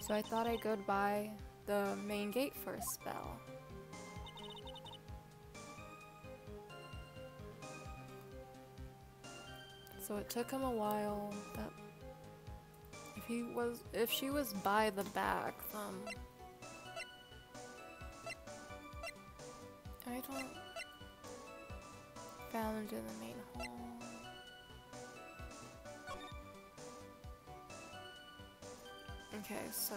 so I thought I'd go by the main gate for a spell. So it took him a while, if he was if she was by the back, um I don't found in the main hall. Okay, so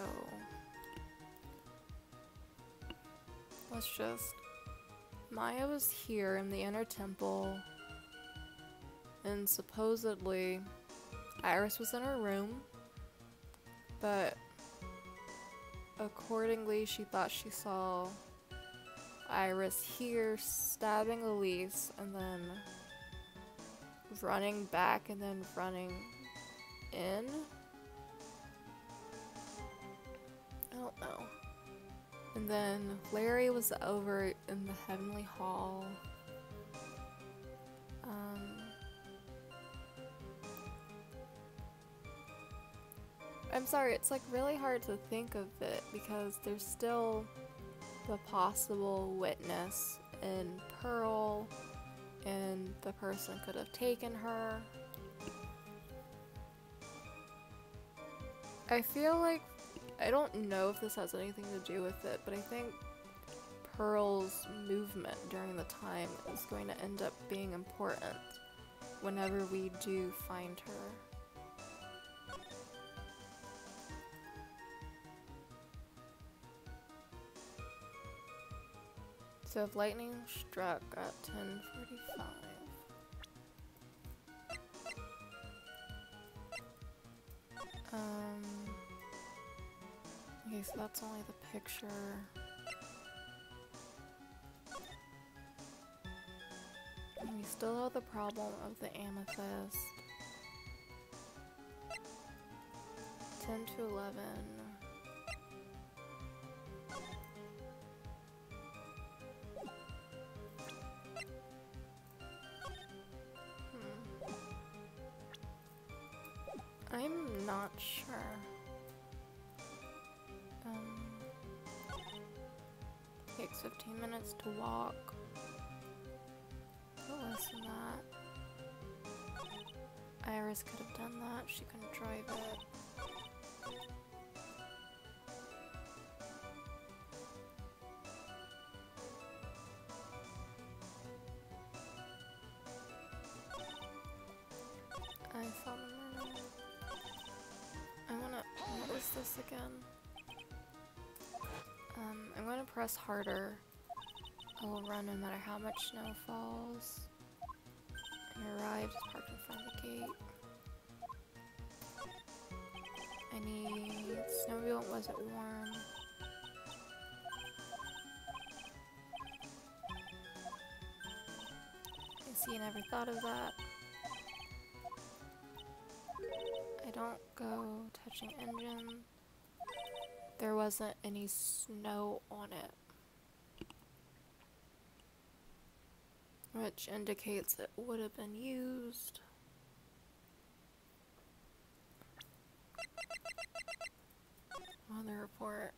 let's just Maya was here in the inner temple and supposedly Iris was in her room but accordingly she thought she saw Iris here stabbing Elise and then running back and then running in. I don't know. And then Larry was over in the Heavenly Hall. Um, I'm sorry, it's like really hard to think of it because there's still the possible witness in Pearl, and the person could have taken her. I feel like I don't know if this has anything to do with it, but I think Pearl's movement during the time is going to end up being important whenever we do find her. So if lightning struck at 1045. Um, okay, so that's only the picture. And we still have the problem of the amethyst. 10 to 11. Iris could have done that. She couldn't drive it. I saw the mermaid. I wanna... What is this again. Um, I'm gonna press harder. I will run no matter how much snow falls. And arrived, parked in front of the gate. Need snowmobile, was it warm? I see, I never thought of that. I don't go touching engine. There wasn't any snow on it. Which indicates it would have been used. Weather report.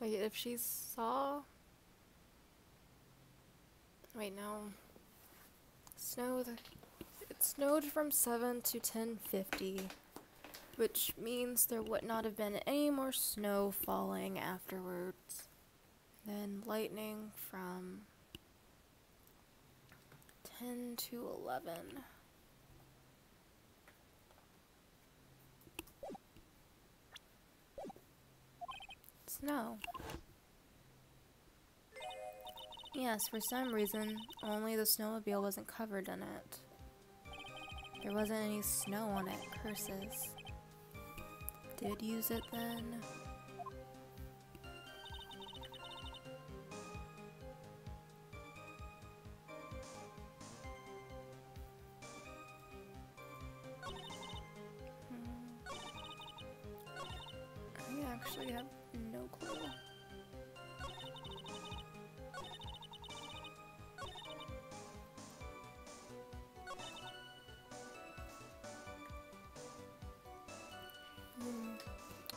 Wait, if she saw... Wait, no. Snow, it snowed from 7 to 1050, which means there would not have been any more snow falling afterwards. Then lightning from 10 to 11. Snow. Yes, for some reason, only the snowmobile wasn't covered in it. There wasn't any snow on it, curses. Did use it then?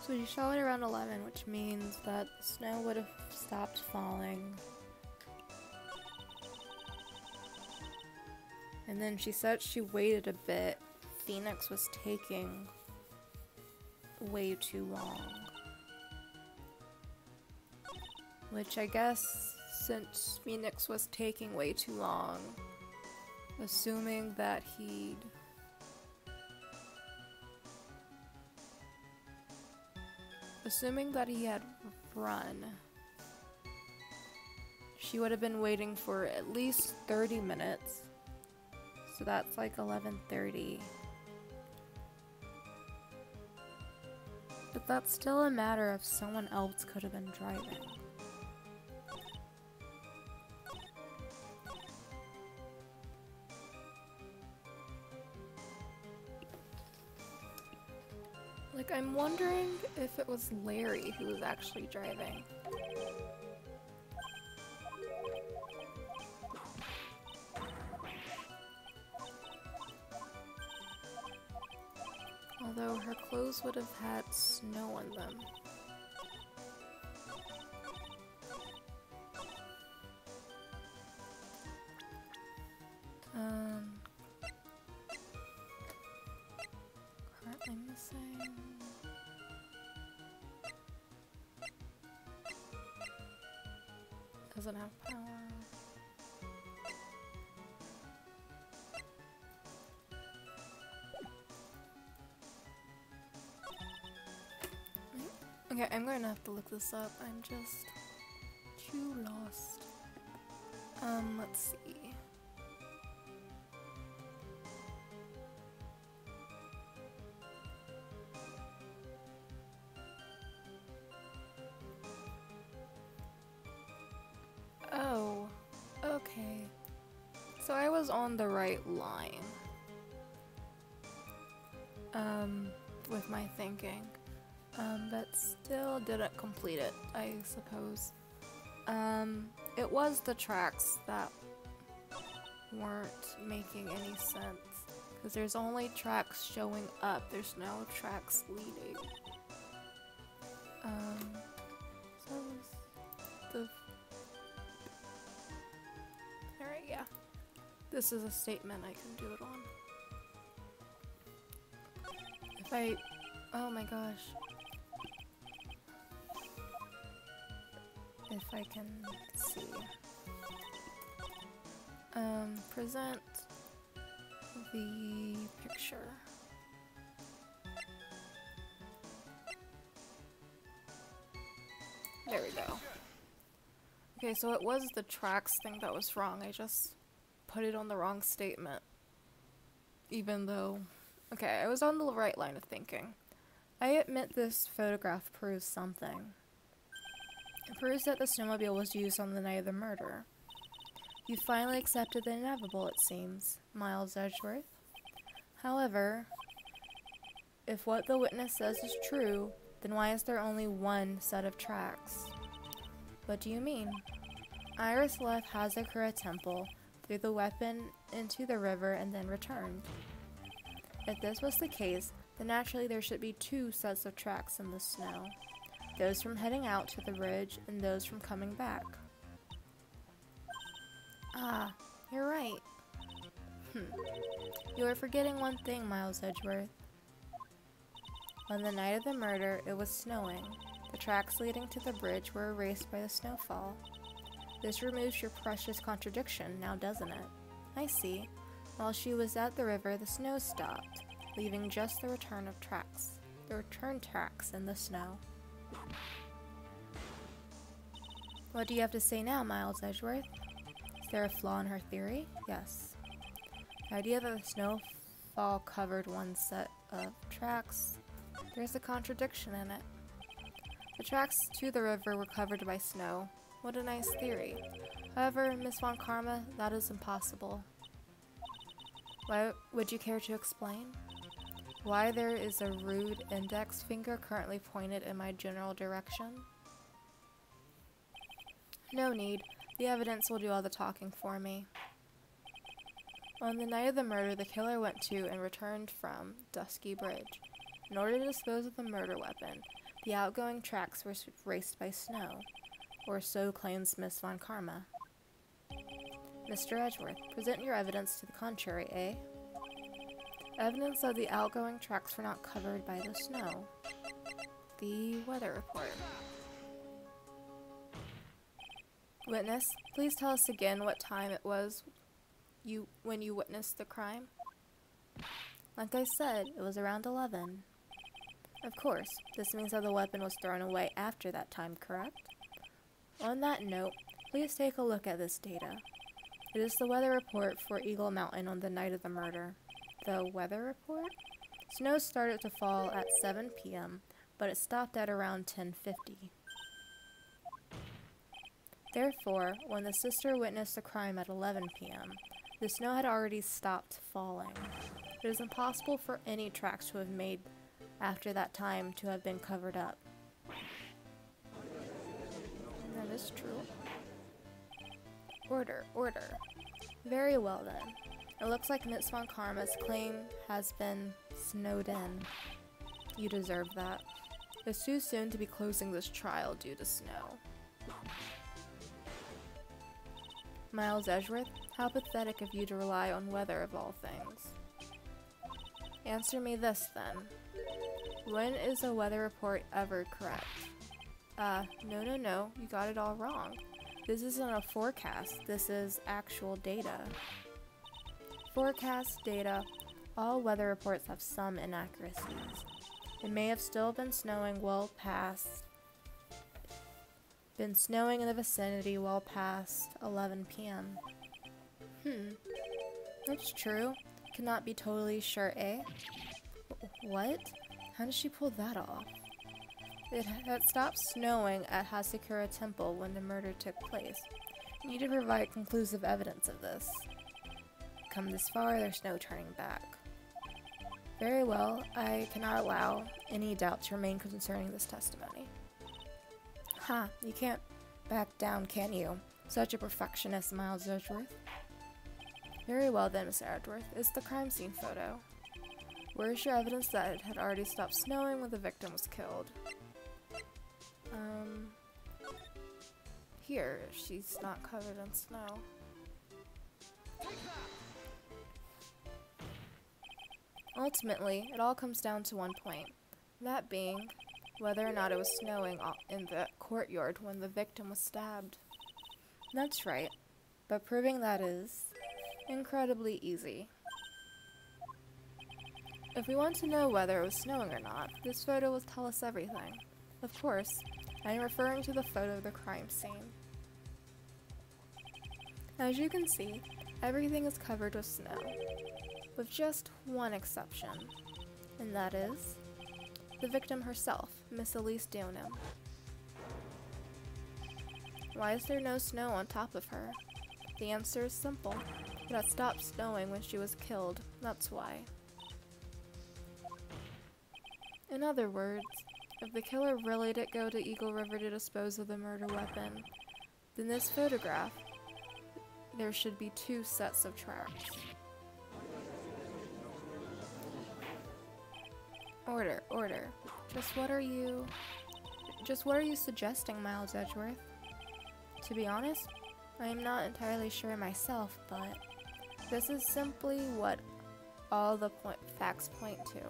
So you saw it around 11, which means that snow would have stopped falling. And then she said she waited a bit. Phoenix was taking way too long. Which I guess, since Phoenix was taking way too long, assuming that he'd assuming that he had run she would have been waiting for at least 30 minutes. So that's like 11:30 but that's still a matter of someone else could have been driving wondering if it was Larry who was actually driving. Although her clothes would have had snow on them. Okay, I'm to have to look this up. I'm just too lost. Um, let's see. Oh, okay. So I was on the right line. Um, with my thinking. Um, but still didn't complete it, I suppose. Um, it was the tracks that weren't making any sense. Because there's only tracks showing up, there's no tracks leading. Um, so the. Alright, yeah. This is a statement I can do it on. If I. Oh my gosh. I can see. Um, present the picture. There we go. Okay, so it was the tracks thing that was wrong. I just put it on the wrong statement. Even though... Okay, I was on the right line of thinking. I admit this photograph proves something. It proves that the snowmobile was used on the night of the murder. You finally accepted the inevitable, it seems, Miles Edgeworth. However, if what the witness says is true, then why is there only one set of tracks? What do you mean? Iris left Hazakura Temple, threw the weapon into the river, and then returned. If this was the case, then naturally there should be two sets of tracks in the snow those from heading out to the ridge, and those from coming back. Ah, you're right. Hmm. You are forgetting one thing, Miles Edgeworth. On the night of the murder, it was snowing. The tracks leading to the bridge were erased by the snowfall. This removes your precious contradiction, now doesn't it? I see. While she was at the river, the snow stopped, leaving just the return of tracks. The return tracks in the snow. What do you have to say now, Miles Edgeworth? Is there a flaw in her theory? Yes. The idea that the snowfall covered one set of tracks, there's a contradiction in it. The tracks to the river were covered by snow. What a nice theory. However, Miss Von Karma, that is impossible. Why would you care to explain? Why there is a rude index finger currently pointed in my general direction? No need. The evidence will do all the talking for me. On the night of the murder, the killer went to and returned from Dusky Bridge. In order to dispose of the murder weapon, The outgoing tracks were raced by snow, or so claims Miss Von Karma. Mr. Edgeworth, present your evidence to the contrary, eh? Evidence that the outgoing tracks were not covered by the snow. The weather report. Witness, please tell us again what time it was you when you witnessed the crime. Like I said, it was around 11. Of course, this means that the weapon was thrown away after that time, correct? On that note, please take a look at this data. It is the weather report for Eagle Mountain on the night of the murder. The weather report? Snow started to fall at 7 p.m., but it stopped at around 10:50. Therefore, when the sister witnessed the crime at 11 p.m., the snow had already stopped falling. It is impossible for any tracks to have made after that time to have been covered up. That is true. Order, order. Very well then. It looks like Miss Karma's claim has been snowed in. You deserve that. It's too soon to be closing this trial due to snow. Miles Edgeworth, how pathetic of you to rely on weather of all things. Answer me this then. When is a weather report ever correct? Uh, no, no, no, you got it all wrong. This isn't a forecast, this is actual data. Forecast data, all weather reports have some inaccuracies. It may have still been snowing well past been snowing in the vicinity well past 11 p.m. Hmm. That's true. Cannot be totally sure, eh? What? How did she pull that off? It had stopped snowing at Hazakura Temple when the murder took place. Need to provide conclusive evidence of this. Come this far, there's no turning back. Very well, I cannot allow any doubt to remain concerning this testimony. Ha, you can't back down, can you? Such a perfectionist, Miles Edgeworth. Very well then, Miss Edgeworth. It's the crime scene photo. Where's your evidence that it had already stopped snowing when the victim was killed? Um... Here, she's not covered in snow. Ultimately, it all comes down to one point. That being, whether or not it was snowing in the courtyard when the victim was stabbed. That's right, but proving that is incredibly easy. If we want to know whether it was snowing or not, this photo will tell us everything. Of course, I am referring to the photo of the crime scene. As you can see, everything is covered with snow, with just one exception, and that is the victim herself, Miss Elise Deauxnim. Why is there no snow on top of her? The answer is simple. It had stopped snowing when she was killed, that's why. In other words, if the killer really did go to Eagle River to dispose of the murder weapon, then this photograph, there should be two sets of tracks. Order, order. Just what are you... Just what are you suggesting, Miles Edgeworth? To be honest, I am not entirely sure myself, but this is simply what all the point facts point to.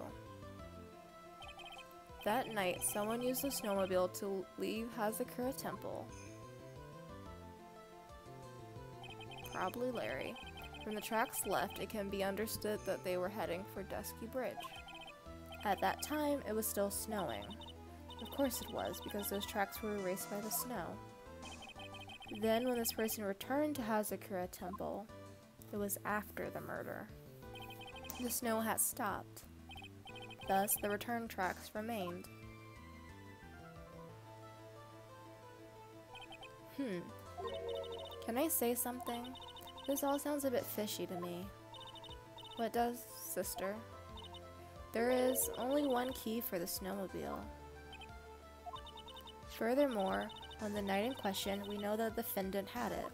That night, someone used a snowmobile to leave Hazakura Temple. Probably Larry. From the tracks left, it can be understood that they were heading for Dusky Bridge. At that time, it was still snowing. Of course it was, because those tracks were erased by the snow. Then, when this person returned to Hazakura Temple, it was after the murder. The snow had stopped. Thus, the return tracks remained. Hmm. Can I say something? This all sounds a bit fishy to me. What does, sister? There is only one key for the snowmobile. Furthermore, on the night in question, we know that the defendant had it.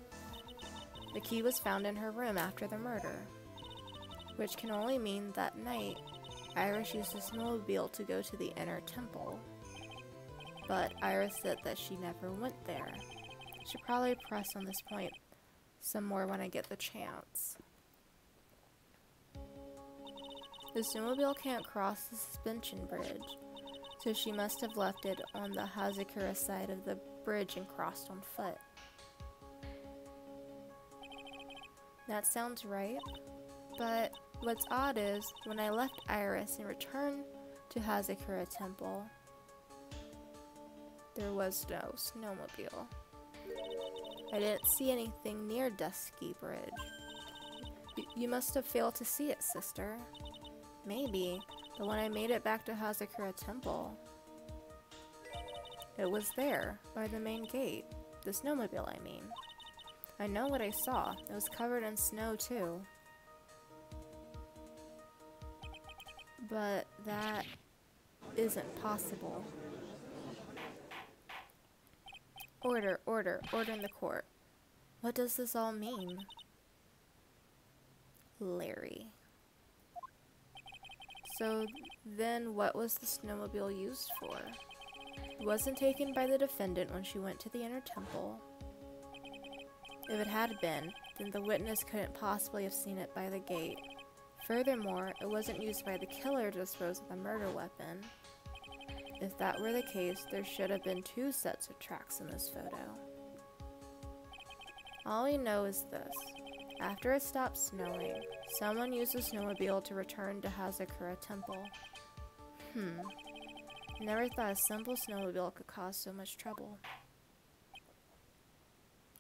The key was found in her room after the murder, which can only mean that night, Iris used the snowmobile to go to the inner temple. but Iris said that she never went there. Should probably press on this point some more when I get the chance. The snowmobile can't cross the suspension bridge, so she must have left it on the Hazakura side of the bridge and crossed on foot. That sounds right, but what's odd is when I left Iris and returned to Hazakura Temple, there was no snowmobile. I didn't see anything near Dusky Bridge. Y you must have failed to see it, sister. Maybe, but when I made it back to Hazakura Temple, it was there, by the main gate. The snowmobile, I mean. I know what I saw. It was covered in snow, too. But that isn't possible. Order, order, order in the court. What does this all mean? Larry. So then what was the snowmobile used for? It wasn't taken by the defendant when she went to the inner temple. If it had been, then the witness couldn't possibly have seen it by the gate. Furthermore, it wasn't used by the killer to dispose of the murder weapon. If that were the case, there should have been two sets of tracks in this photo. All we know is this. After it stopped snowing, someone used the snowmobile to return to Hazakura Temple. Hmm. Never thought a simple snowmobile could cause so much trouble.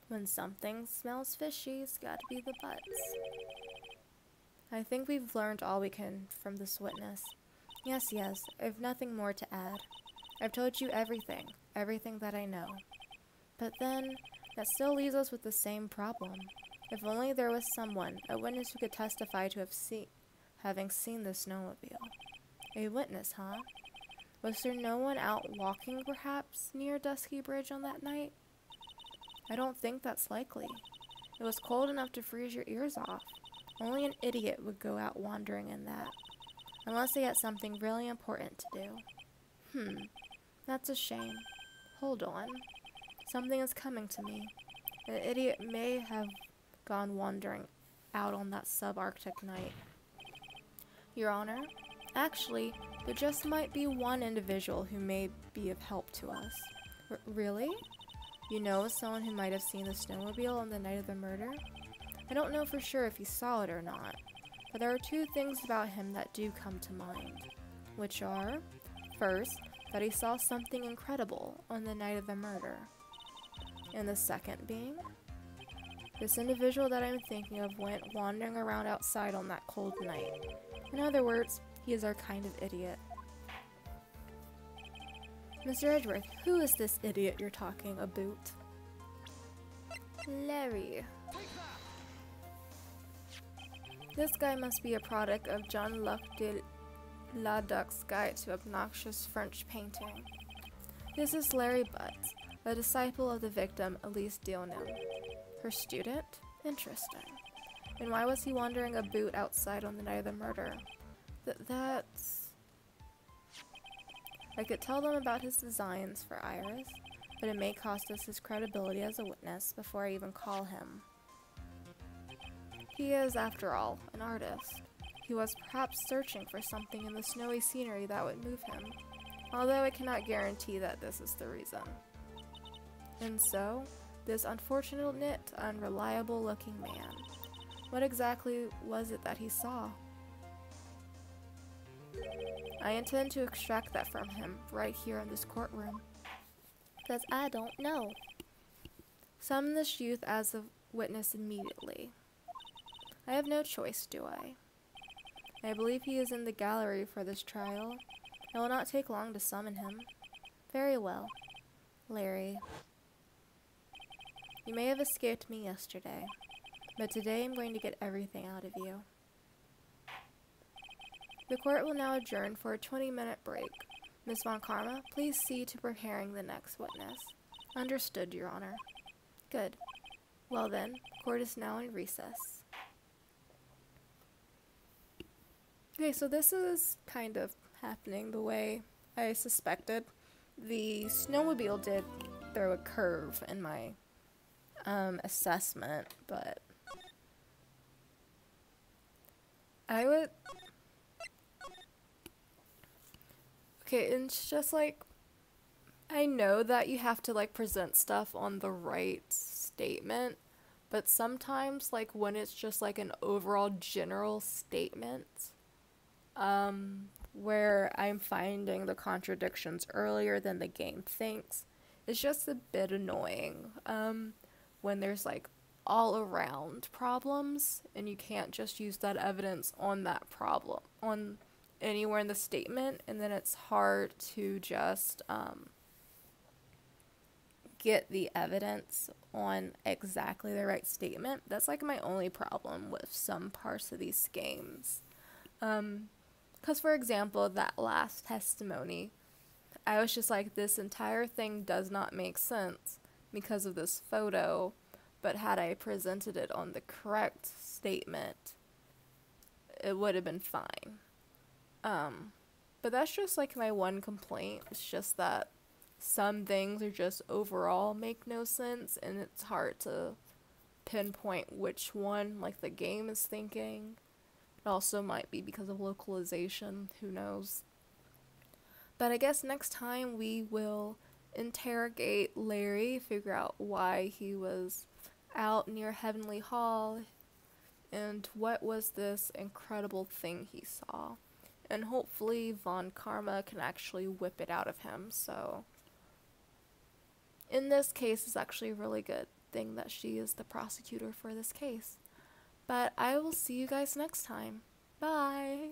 When something smells fishy, it's gotta be the butts. I think we've learned all we can from this witness. Yes, yes, I've nothing more to add. I've told you everything, everything that I know. But then, that still leaves us with the same problem. If only there was someone, a witness who could testify to have seen, having seen the snowmobile. A witness, huh? Was there no one out walking, perhaps, near Dusky Bridge on that night? I don't think that's likely. It was cold enough to freeze your ears off. Only an idiot would go out wandering in that. Unless they had something really important to do. Hmm, that's a shame. Hold on. Something is coming to me. An idiot may have gone wandering out on that subarctic night. Your Honor, actually, there just might be one individual who may be of help to us. R really? You know someone who might have seen the snowmobile on the night of the murder? I don't know for sure if he saw it or not, but there are two things about him that do come to mind, which are, first, that he saw something incredible on the night of the murder, and the second being, this individual that I'm thinking of went wandering around outside on that cold night. In other words, he is our kind of idiot. Mr. Edgeworth, who is this idiot you're talking about? Larry. This guy must be a product of John Luc de Laduc's Guide to Obnoxious French Painting. This is Larry Butts, a disciple of the victim Elise Deauxnim. Her student? Interesting. And why was he wandering a boot outside on the night of the murder? Th that's... I could tell them about his designs for Iris, but it may cost us his credibility as a witness before I even call him. He is, after all, an artist. He was perhaps searching for something in the snowy scenery that would move him, although I cannot guarantee that this is the reason. And so, this unfortunate, unreliable looking man. What exactly was it that he saw? I intend to extract that from him right here in this courtroom. Because I don't know. Summon this youth as a witness immediately. I have no choice, do I? I believe he is in the gallery for this trial. It will not take long to summon him. Very well. Larry. You may have escaped me yesterday, but today I'm going to get everything out of you. The court will now adjourn for a 20-minute break. Miss Von please see to preparing the next witness. Understood, Your Honor. Good. Well then, court is now in recess. Okay, so this is kind of happening the way I suspected. the snowmobile did throw a curve in my um, assessment, but I would. Okay, it's just like I know that you have to like present stuff on the right statement, but sometimes like when it's just like an overall general statement, um, where I'm finding the contradictions earlier than the game thinks, it's just a bit annoying. Um, when there's like all around problems and you can't just use that evidence on that problem on anywhere in the statement and then it's hard to just um, get the evidence on exactly the right statement that's like my only problem with some parts of these games. Because um, for example that last testimony i was just like this entire thing does not make sense because of this photo but had I presented it on the correct statement, it would have been fine. Um, but that's just like my one complaint. It's just that some things are just overall make no sense, and it's hard to pinpoint which one, like the game is thinking. It also might be because of localization, who knows. But I guess next time we will interrogate Larry, figure out why he was out near Heavenly Hall and what was this incredible thing he saw. And hopefully Von Karma can actually whip it out of him. So in this case it's actually a really good thing that she is the prosecutor for this case. But I will see you guys next time. Bye.